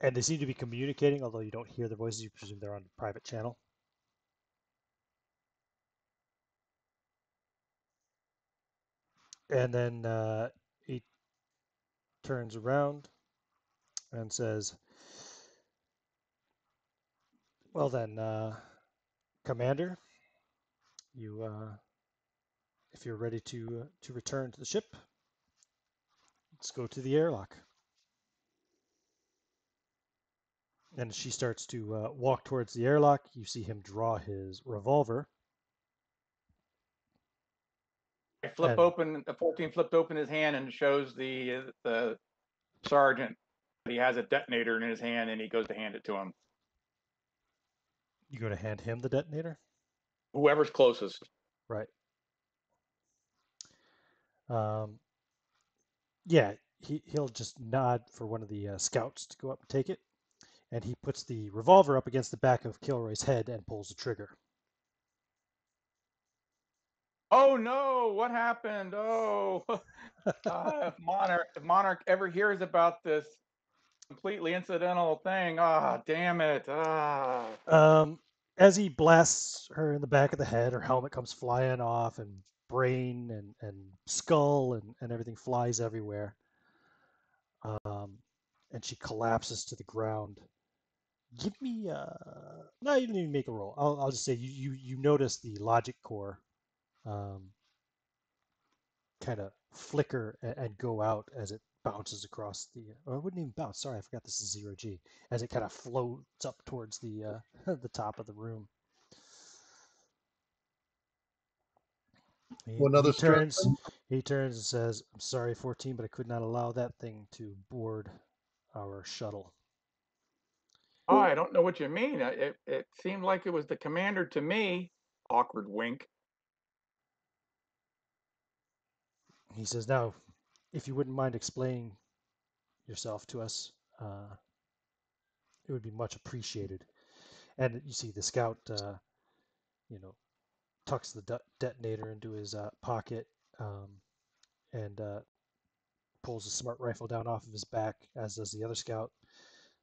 and they seem to be communicating, although you don't hear their voices. You presume they're on a private channel. And then uh, he turns around and says, "Well then, uh, Commander, you, uh, if you're ready to uh, to return to the ship, let's go to the airlock." And she starts to uh, walk towards the airlock. You see him draw his revolver. I flip And- open, the 14 flipped open his hand and shows the, uh, the sergeant he has a detonator in his hand and he goes to hand it to him. You go to hand him the detonator. Whoever's closest. Right. Um, yeah, he, he'll just nod for one of the uh, scouts to go up and take it. And he puts the revolver up against the back of Kilroy's head and pulls the trigger. Oh no, what happened? Oh, uh, if Monarch, if Monarch ever hears about this completely incidental thing, ah, damn it. Ah. Um, as he blasts her in the back of the head, her helmet comes flying off, and brain and, and skull and, and everything flies everywhere. Um, and she collapses to the ground. Give me uh no, you didn't even make a roll. I'll, I'll just say you, you you notice the logic core um, kind of flicker and, and go out as it bounces across the or it wouldn't even bounce sorry i forgot this is zero g as it kind of floats up towards the uh, the top of the room he, Well, another he strat- turns he turns and says i'm sorry 14 but i could not allow that thing to board our shuttle Oh, I don't know what you mean. It, it seemed like it was the commander to me. Awkward wink. he says now if you wouldn't mind explaining yourself to us uh, it would be much appreciated. And you see the scout uh, you know tucks the de- detonator into his uh, pocket um, and uh, pulls a smart rifle down off of his back as does the other scout.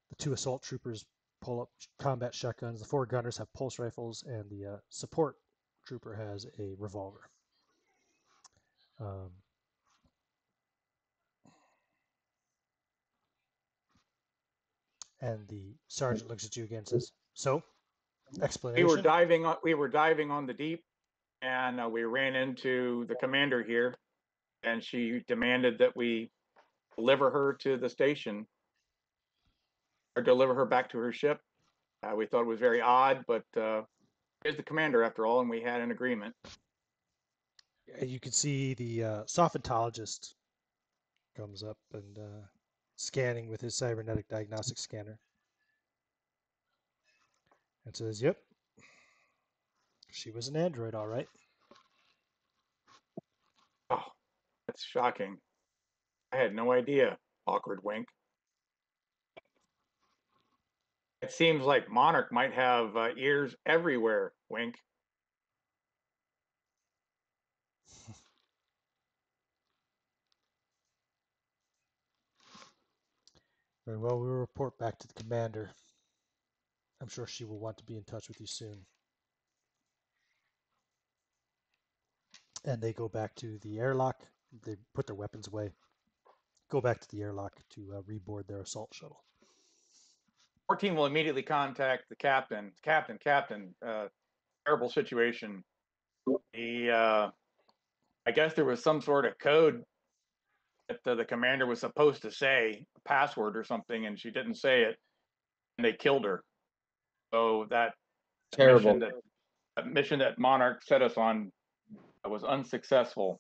The two assault troopers pull up combat shotguns. The four gunners have pulse rifles and the uh, support trooper has a revolver. Um, and the sergeant looks at you again and says so explanation." We were diving on. We were diving on the deep, and uh, we ran into the commander here, and she demanded that we deliver her to the station or deliver her back to her ship. Uh, we thought it was very odd, but uh, here's the commander after all, and we had an agreement. and you can see the uh, comes up and uh, scanning with his cybernetic diagnostic scanner and says, "Yep, she was an android, all right." Oh, that's shocking. I had no idea. Awkward wink. It seems like Monarch might have uh, ears everywhere. Wink. Very well. We'll report back to the commander. I'm sure she will want to be in touch with you soon. And they go back to the airlock. They put their weapons away. Go back to the airlock to uh, reboard their assault shuttle. 14 will immediately contact the captain. Captain, captain, uh, terrible situation. The, uh, I guess there was some sort of code that the, the commander was supposed to say, a password or something, and she didn't say it, and they killed her. So that Terrible. mission that, that mission that Monarch set us on was unsuccessful.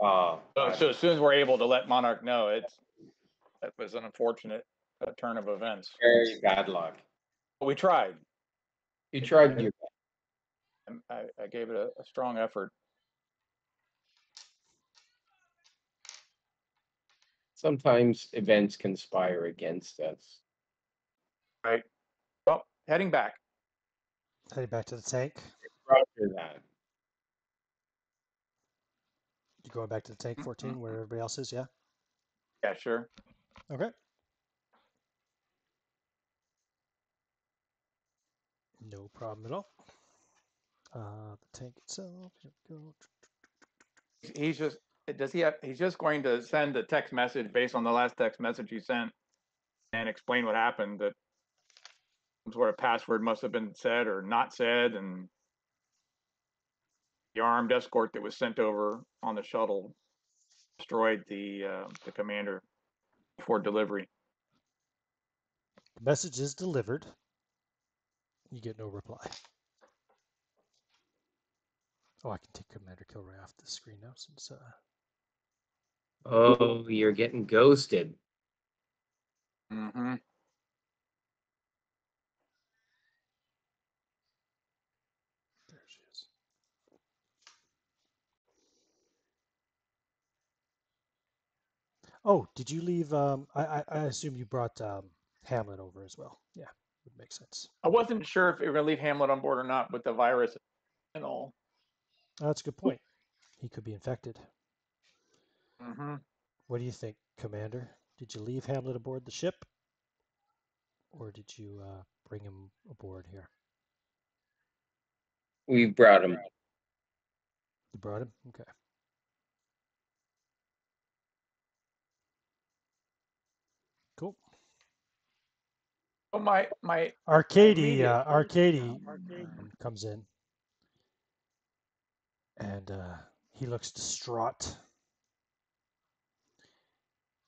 Oh, So, so as soon as we're able to let Monarch know, it's that was an unfortunate uh, turn of events. very bad luck. But we tried. You tried I, I gave it a, a strong effort. Sometimes events conspire against us. Right. Well, heading back. Heading back to the tank. Roger that. You going back to the tank 14 where everybody else is? Yeah. Yeah, sure. Okay. No problem at all. Uh, the tank itself. Here we go. He's just does he have he's just going to send a text message based on the last text message he sent and explain what happened that some sort of password must have been said or not said and the armed escort that was sent over on the shuttle destroyed the uh, the commander before delivery. Message is delivered. You get no reply. Oh, I can take Commander Kilroy off the screen now since uh, Oh, you're getting ghosted. Mm-hmm. there she is. Oh, did you leave? Um, I, I, I assume you brought um, Hamlet over as well. Yeah, would make sense. I wasn't sure if we were gonna leave Hamlet on board or not with the virus and all. That's a good point. he could be infected. Hmm What do you think, Commander? Did you leave Hamlet aboard the ship? Or did you uh, bring him aboard here? We brought him. You brought him? Okay. Cool. Oh, my, my, Arcady, immediate- uh, Arcady um, comes in, and uh, he looks distraught.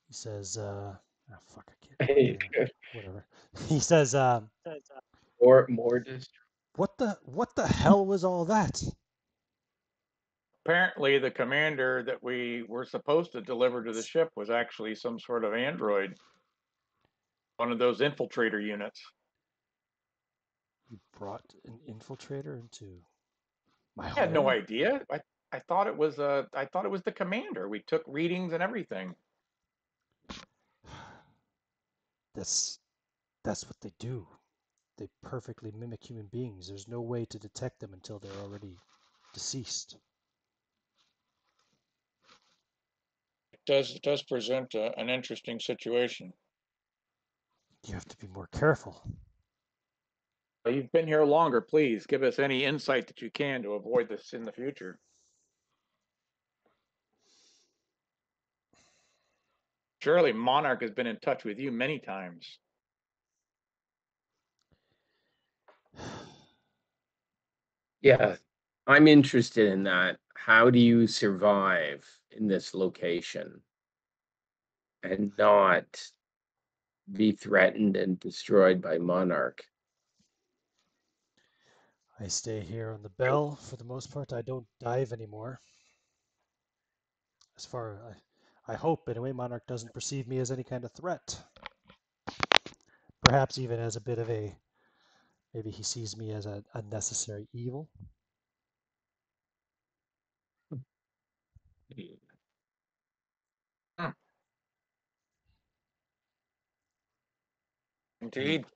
He says, uh, "Oh fuck, I can't." yeah, whatever. He says, um, more, more just. "What the what the hell was all that?" apparently the commander that we were supposed to deliver to the ship was actually some sort of android. One of those infiltrator units. You brought an infiltrator into my I had no idea. I, I thought it was uh I thought it was the commander. We took readings and everything. That's that's what they do. They perfectly mimic human beings. There's no way to detect them until they're already deceased. It does it does present a, an interesting situation. You have to be more careful. You've been here longer. Please give us any insight that you can to avoid this in the future. Surely Monarch has been in touch with you many times. Yeah, I'm interested in that. How do you survive in this location and not be threatened and destroyed by Monarch? I stay here on the bell for the most part. I don't dive anymore. As far I, hope anyway, Monarch doesn't perceive me as any kind of threat. Perhaps even as a bit of a maybe he sees me as a unnecessary evil. Indeed.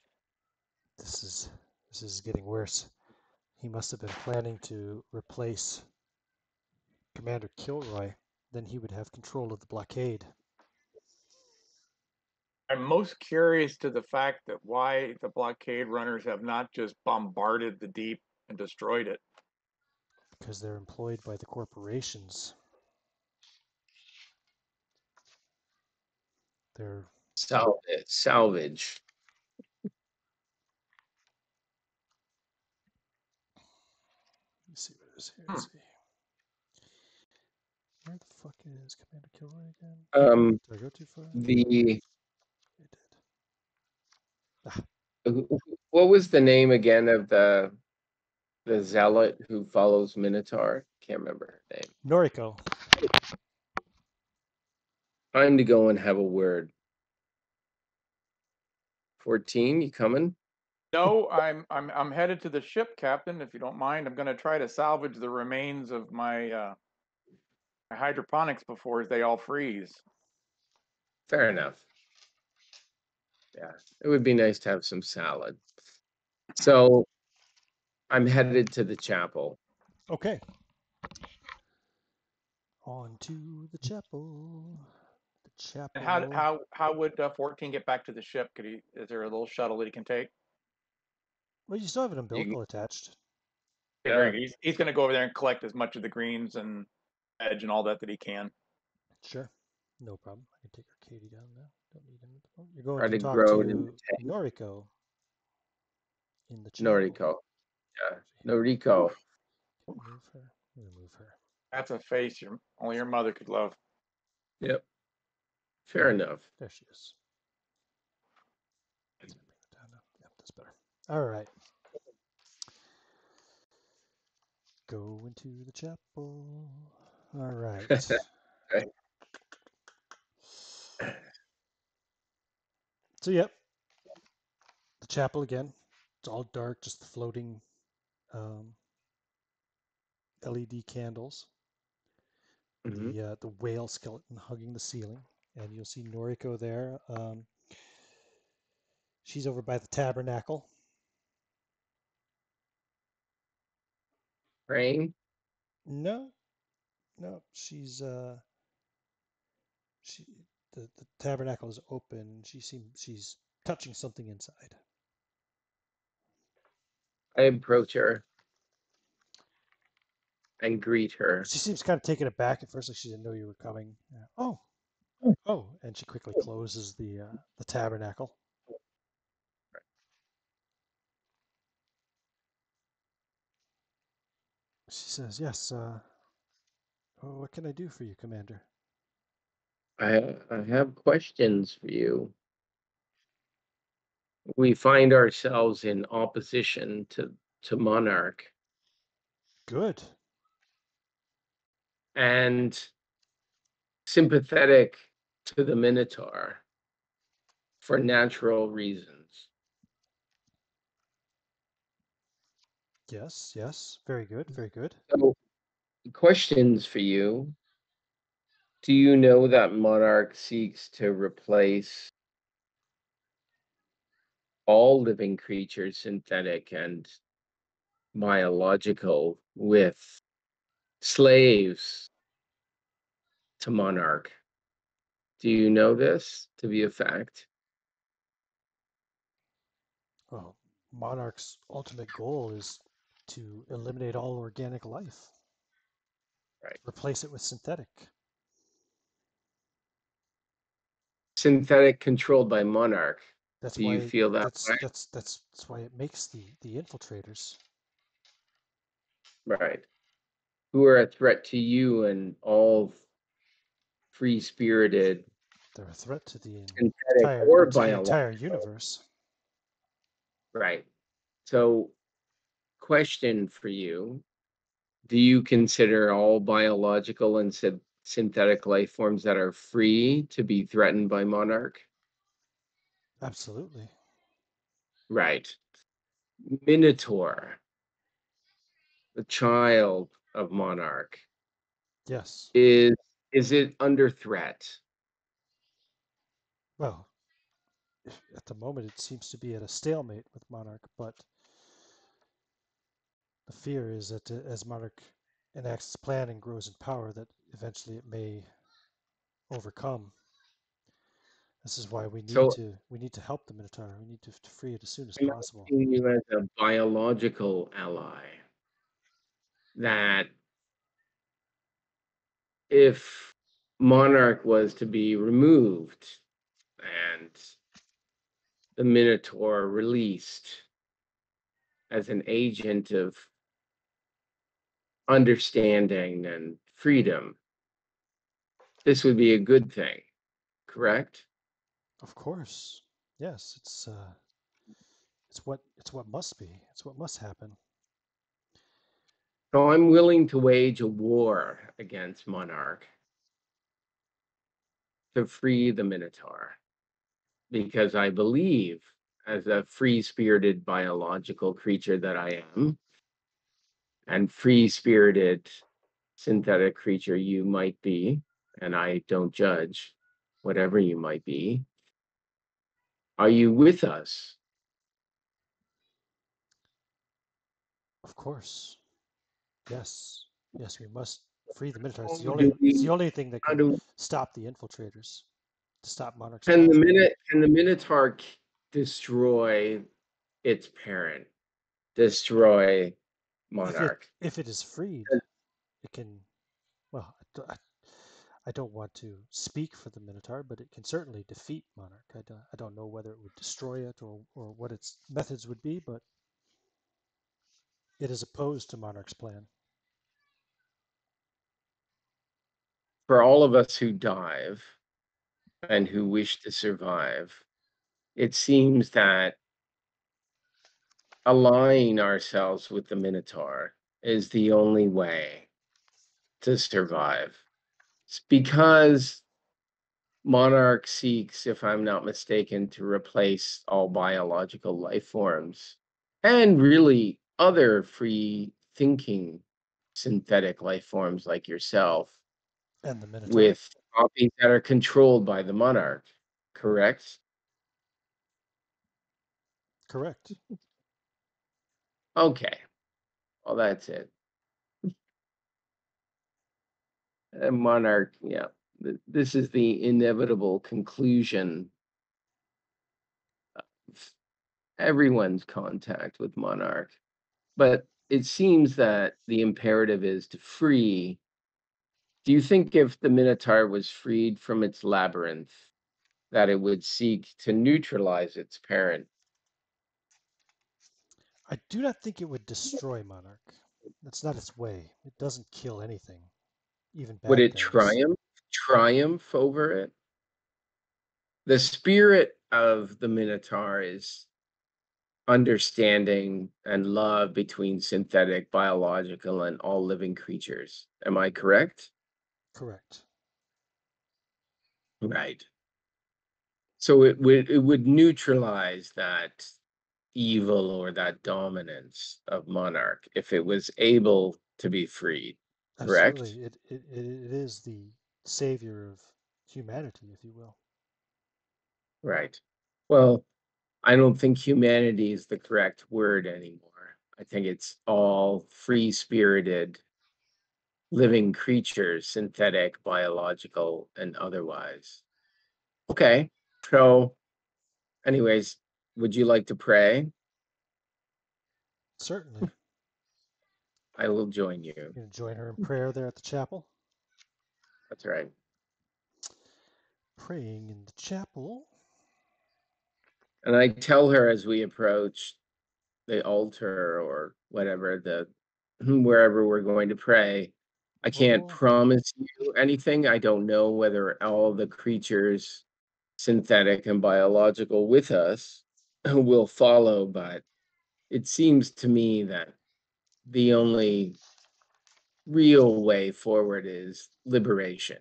This is this is getting worse. He must have been planning to replace Commander Kilroy. Then he would have control of the blockade. I'm most curious to the fact that why the blockade runners have not just bombarded the deep and destroyed it. because they're employed by the corporations. They're Salvage. Salvage. let me see what it is here. Hmm. Let's see. Where the fuck is Commander Kilroy again? Um, Did I go too far? the I did. wh- wh- what was the name again of the the zealot who follows Minotaur? Can't remember her name. Noriko. Time to go and have a word. 14, you coming? No, I'm I'm I'm headed to the ship, Captain. If you don't mind, I'm going to try to salvage the remains of my uh, my hydroponics before is they all freeze. Fair enough. Yeah, it would be nice to have some salad. So I'm headed to the chapel. Okay. On to the chapel. The chapel. And how how how would uh, 14 get back to the ship? Could he? Is there a little shuttle that he can take? Well, you still have an can- umbilical attached. Yeah. He's he's going to go over there and collect as much of the greens and edge and all that that he can. Sure. No problem. I can take Arcady down now. Don't need him at the moment. You're going Try to to talk grow to in the. Noriko in the chapel. Noriko. Yeah, Noriko. Move her. Remove her. That's a face your only your mother could love. Yep. Fair enough. There she is. Bring it down now. Yep, that's better. All right. Go into the chapel. All right. Okay. So, yep. The chapel again. It's all dark, just the floating um, LED candles. Mhm. The uh, the whale skeleton hugging the ceiling, and you'll see Noriko there. Um, she's over by the tabernacle. Praying. No, no, she's uh, she the, the tabernacle is open. She seems she's touching something inside. I approach her and greet her. She seems kind of taken aback at first, like she didn't know you were coming. Yeah. Oh, oh, and she quickly closes the uh, the tabernacle. She says, "Yes. Uh, what can I do for you, Commander?" I, I have questions for you. We find ourselves in opposition to, to Monarch Good. and sympathetic to the Minotaur for natural reasons. Yes. Yes. Very good. Very good. So, questions for you. Do you know that Monarch seeks to replace all living creatures, synthetic and biological, with slaves to Monarch? Do you know this to be a fact? Well, Monarch's ultimate goal is to eliminate all organic life. Right. Replace it with synthetic. Synthetic controlled by Monarch. That's Do why you feel that that's, way? that's that's that's why it makes the the infiltrators. Right. Who are a threat to you and all free spirited, They're a threat to the synthetic entire, or to the entire universe. Right. So, question for you Do you consider all biological and syn- synthetic life forms that are free to be threatened by Monarch? Absolutely. Right. Minotaur, the child of Monarch, Yes. is is it under threat? Well, at the moment it seems to be at a stalemate with Monarch, but the fear is that uh, as Monarch enacts its plan and grows in power, that eventually it may overcome. This is why we need So- to we need to help the Minotaur. We need to, to free it as soon as I'm possible. you as a biological ally that if Monarch was to be removed and the Minotaur released as an agent of understanding and freedom, this would be a good thing, correct? Of course. Yes, it's uh it's what it's what must be. It's what must happen. So I'm willing to wage a war against Monarch to free the Minotaur because I believe, as a free spirited biological creature that I am, and free spirited synthetic creature you might be, and I don't judge whatever you might be. Are you with us? Of course. Yes. Yes, we must free the Minotaur. It's the only it's the only thing that can stop the infiltrators. To stop Monarch's Can the minute can the Minotaur destroy its parent? Destroy if it, if it is freed, it can. Well, I, I don't want to speak for the Minotaur, but it can certainly defeat Monarch. I don't, I don't know whether it would destroy it or, or what its methods would be, but it is opposed to Monarch's plan. For all of us who dive and who wish to survive, it seems that aligning ourselves with the Minotaur is the only way to survive. It's because Monarch seeks, if I'm not mistaken, to replace all biological life forms and really other free thinking synthetic life forms like yourself And the Minotaur. with copies that are controlled by the monarch, correct? Correct. Okay. Well, that's it. uh, Monarch, yeah, th- this is the inevitable conclusion. Everyone's contact with Monarch. But it seems that the imperative is to free. Do you think if the Minotaur was freed from its labyrinth, that it would seek to neutralize its parent? I do not think it would destroy Monarch. That's not its way. It doesn't kill anything, even Would it things. triumph triumph over it? The spirit of the Minotaur is understanding and love between synthetic, biological, and all living creatures. Am I correct? Correct. Right. So it would it would neutralize that evil or that dominance of monarch if it was able to be freed. Correct. Absolutely. It, it, it it is the savior of humanity, if you will. Right. Well, I don't think humanity is the correct word anymore. I think it's all free spirited living creatures, synthetic, biological, and otherwise. Okay. So, anyways, would you like to pray? Certainly. I will join you. You're going to join her in prayer there at the chapel. That's right. Praying in the chapel. And I tell her as we approach the altar or whatever, the wherever we're going to pray, I can't Oh. promise you anything. I don't know whether all the creatures, synthetic and biological, with us will follow, but it seems to me that the only real way forward is liberation.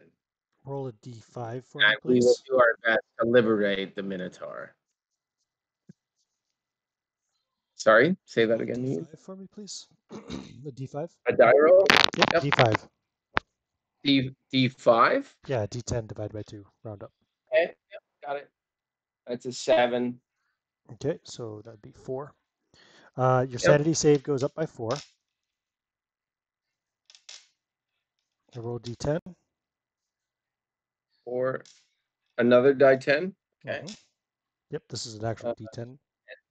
Roll a d5 for me, And we will please. do our best to liberate the Minotaur. Sorry, say that again. Ian. D5 for me, please. a d5. A die roll? Yep, Yep. d5. D D five. Yeah, d10 divided by 2. Round up. Okay, yep, got it. That's a seven. Okay, so that'd be 4. Uh, your sanity save goes up by 4. You roll d10. Or another die ten. Okay. Mhm. Yep, this is an actual Uh, d10.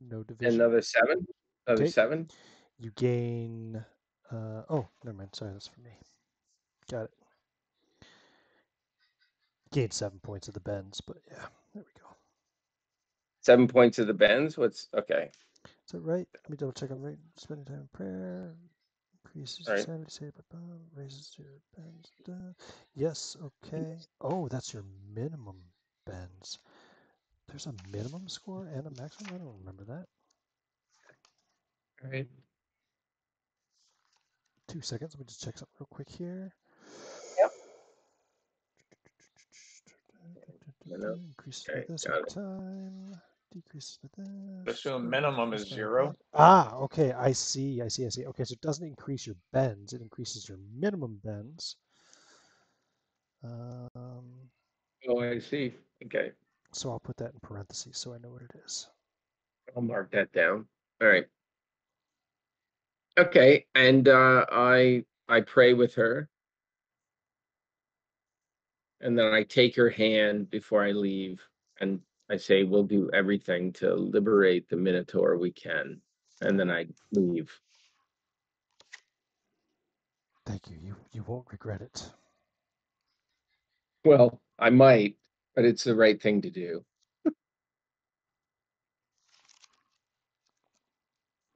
No division. Another seven. Another Okay. seven. You gain. Uh, oh, never mind. Sorry, that's for me. Got it. Gain seven points of the bends, but yeah, there we go. Seven points of the bends. What's okay? Is that right? Let me double check on right. Spending time in prayer increases your Right. sanity save, but uh, raises your bends. duh. Yes. Okay. Oh, that's your minimum bends. There's a minimum score and a maximum. I don't remember that. All right. Two seconds. Let me just check something real quick here. Yep. Minimum. Increases Okay, this got over it. time. Decreases with this. Assume minimum is plus zero. Ah, okay. I see. I see. I see. Okay, so it doesn't increase your bends. It increases your minimum bends. Um, Oh, I see. Okay, so I'll put that in parentheses so I know what it is. I'll mark that down. All right. Okay, and uh, I I pray with her, and then I take her hand before I leave, and I say we'll do everything to liberate the Minotaur we can, and then I leave. Thank you. You you won't regret it. Well, I might, but it's the right thing to do.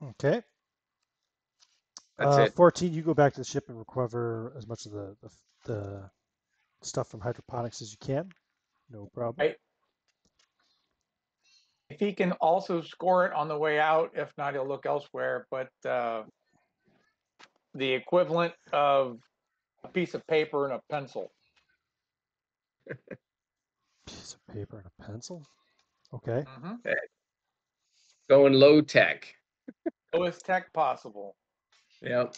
Okay. That's uh, it. 14, you go back to the ship and recover as much of the, the, the stuff from hydroponics as you can. No problem. Right. If he can also score it on the way out, if not, he'll look elsewhere, but, uh, the equivalent of a piece of paper and a pencil. Piece of paper and a pencil. Okay. Mhm. Going low tech. Lowest tech possible. Yep.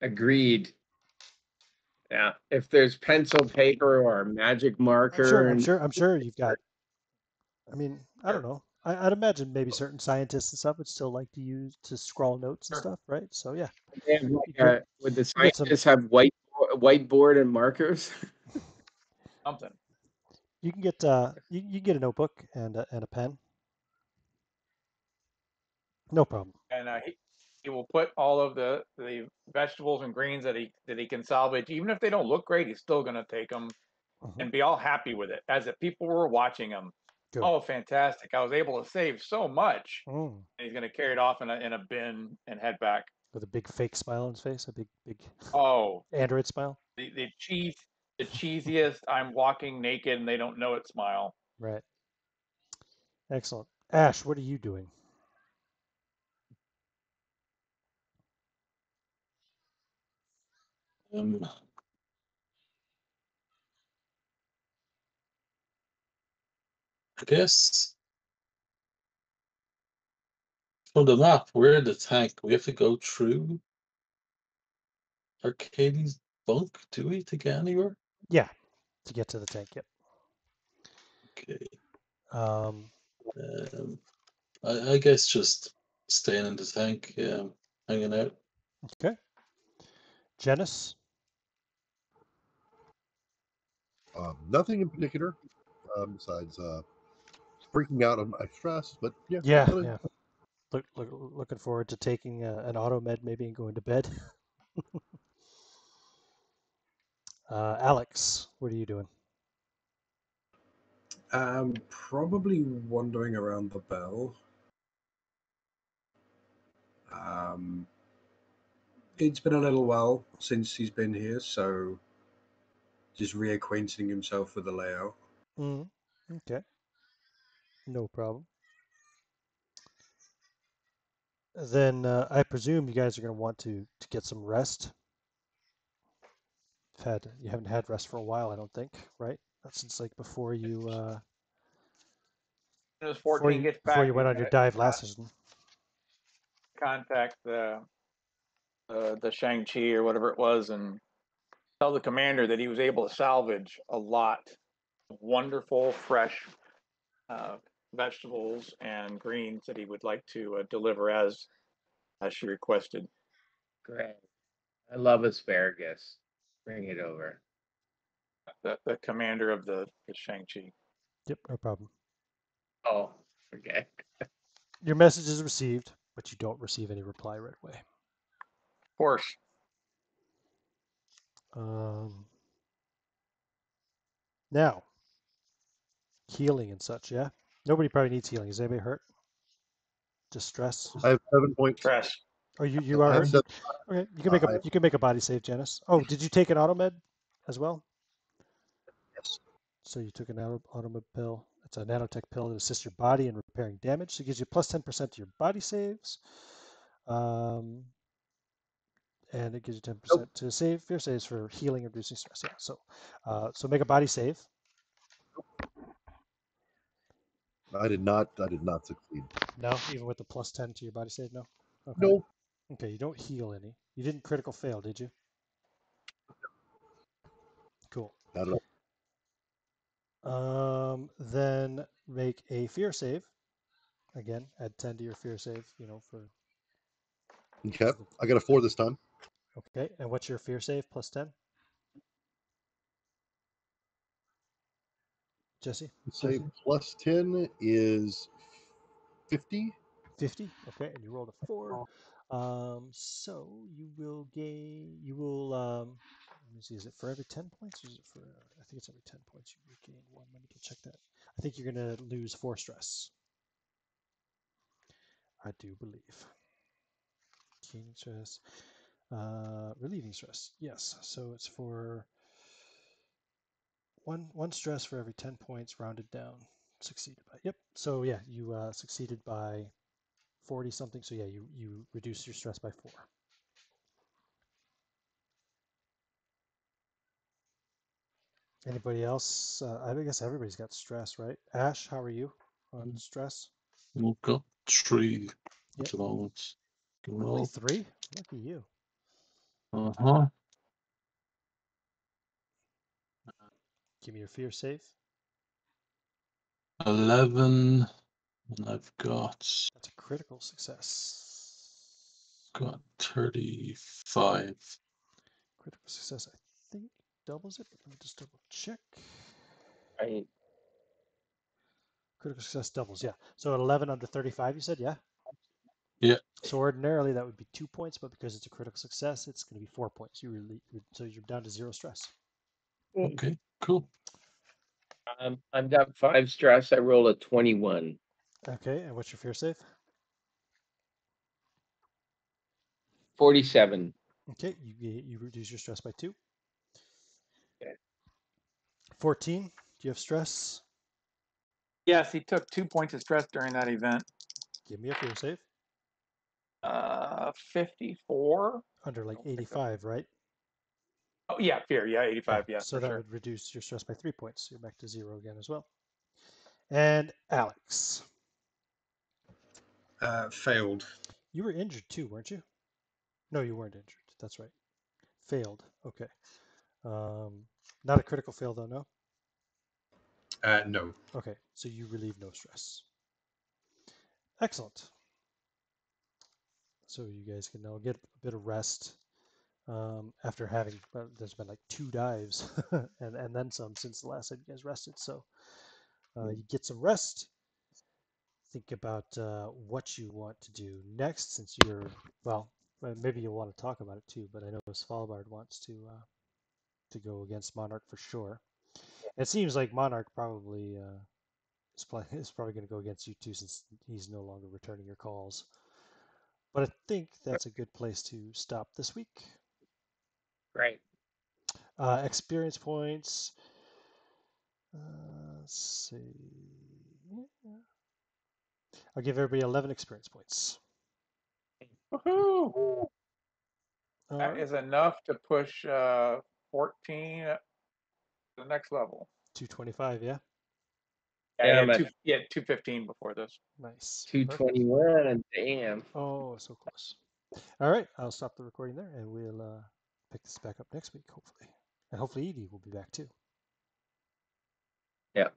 Agreed. Yeah. If there's pencil, paper, or magic I'm marker, sure, I'm sure, I'm sure you've got. I mean, I don't know. I, I'd imagine maybe certain scientists and stuff would still like to use to scrawl notes and stuff, right? So yeah, they have like you would the get some- scientists have white whiteboard and markers? Something. You can get uh, you, you can get a notebook and a, and a pen. No problem. And uh, he, he will put all of the, the vegetables and greens that he that he can salvage, even if they don't look great. He's still gonna take them Mhm. and be all happy with it. As if people were watching him. Good. Oh, fantastic! I was able to save so much. Mm. And he's gonna carry it off in a in a bin and head back. With a big fake smile on his face, a big big Oh, Android smile. the, the cheese, the cheesiest. I'm walking naked and they don't know it. Smile. Right. Excellent. Ash, what are you doing? Um, I guess from the map, we're in the tank. We have to go through Arcady's bunk, do we, to get anywhere? Yeah, to get to the tank. Yep. Okay. Um, Um, I, I guess just staying in the tank, yeah, hanging out. okay. Janice. Um, nothing in particular, um, besides uh, freaking out on my stress. But yeah, Yeah, nothing- yeah. Look, look, looking forward to taking uh, an automed maybe and going to bed. uh, Alex, what are you doing? Um, probably wandering around the bell. Um, it's been a little while since he's been here, so just reacquainting himself with the layout. Mm, okay. No problem. Then uh, I presume you guys are going to want to to get some rest. You've had you haven't had rest for a while, I don't think, right? That's since like before you uh, As as before you, gets back, before you went on your dive last season. Contact the uh, the Shang Chi or whatever it was, and tell the commander that he was able to salvage a lot wonderful fresh uh, vegetables and greens that he would like to uh, deliver as as she requested. Great. I love asparagus. Bring it over. The, the commander of the, the Shang Chi. Yep, no problem. Oh, okay. Your message is received, but you don't receive any reply right away. Of course, Um, now, healing and such, yeah? Nobody probably needs healing. Is anybody hurt? Distress. I have seven points. stress. Oh, you, you are hurt? haven't Okay, you can make a you can make a body save, Janice. Oh, did you take an automed as well? Yes. So you took an auto, automed pill. It's a nanotech pill that assists your body in repairing damage. So it gives you plus ten percent to your body saves. Um, and it gives you ten percent to save fear saves for healing and reducing stress. Yeah. So, uh, so make a body save. I did not. I did not succeed. No, even with the plus ten to your body save. No. Okay. No. Okay, you don't heal any. You didn't critical fail, did you? Cool. Not at all. Um, then make a fear save. Again, add 10 to your fear save, you know, for. Okay. I got a four this time. Okay, and what's your fear save plus 10? Jesse? Say plus ten is fifty. 50. Okay, and you rolled a 4. Um, so you will gain, you will, um, let me see, is it for every 10 points or is it for, I think it's every 10 points you regain 1. Let me check that. I think you're going to lose 4 stress. I do believe. Gaining stress. Uh, relieving stress. Yes. So it's for one one stress for every 10 points rounded down. Succeeded by. Yep. So yeah, you uh, succeeded by 40 something. So yeah, you you reduce your stress by 4. Anybody else? Uh, I guess everybody's got stress, right? Ash, how are you on stress? We've got three Yep. at the moment. Only three? Lucky you. Uh Give me your fear save. 11. And I've got That's a critical success. got 35. Critical success. I think, doubles it. Let me just double check. Right. Critical success doubles, yeah. So at 11 under 35, you said, yeah? Yeah. So ordinarily that would be two points, but because it's a critical success, it's going to be four points. You really, so you're down to zero stress. Mm. Okay, cool. Um, I've got five stress. I rolled a twenty-one. Okay, and what's your fear save? Forty-seven. Okay, you ge- you reduce your stress by two. Okay. 14, do you have stress? Yes, he took two points of stress during that event. Give me a fear save. Uh, 54. Under like don't think so. 85, right? Oh, yeah, fear. Yeah, 85. Yeah, So for that sure. would reduce your stress by three points. You're back to zero again as well. And Alex, Uh, failed. you were injured too, weren't you? No, you weren't injured. That's right. Failed. Okay. Um, not a critical fail though, no? Uh, no. Okay, so you relieve no stress. Excellent. So you guys can now get a bit of rest um, after having. Well, there's been like two dives and and then some since the last time you guys rested. So uh, you get some rest. Think about uh, what you want to do next, since you're well. uh, Maybe you'll want to talk about it too. But I know Svalbard wants to uh, to go against Monarch for sure. It seems like Monarch probably uh, is, is probably going to go against you too, since he's no longer returning your calls. But I think that's a good place to stop this week. Right. Uh, experience points. Uh, let's see. I'll give everybody 11 experience points. Woohoo! All That right, is enough to push uh, 14 to the next level. 225, yeah? Yeah, Yeah, yeah, I'm at- two, yeah 215 before this. Nice. 221, Perfect. Damn. Oh, so close. All right, I'll stop the recording there and we'll uh, pick this back up next week, hopefully. And hopefully Edie will be back too. Yeah.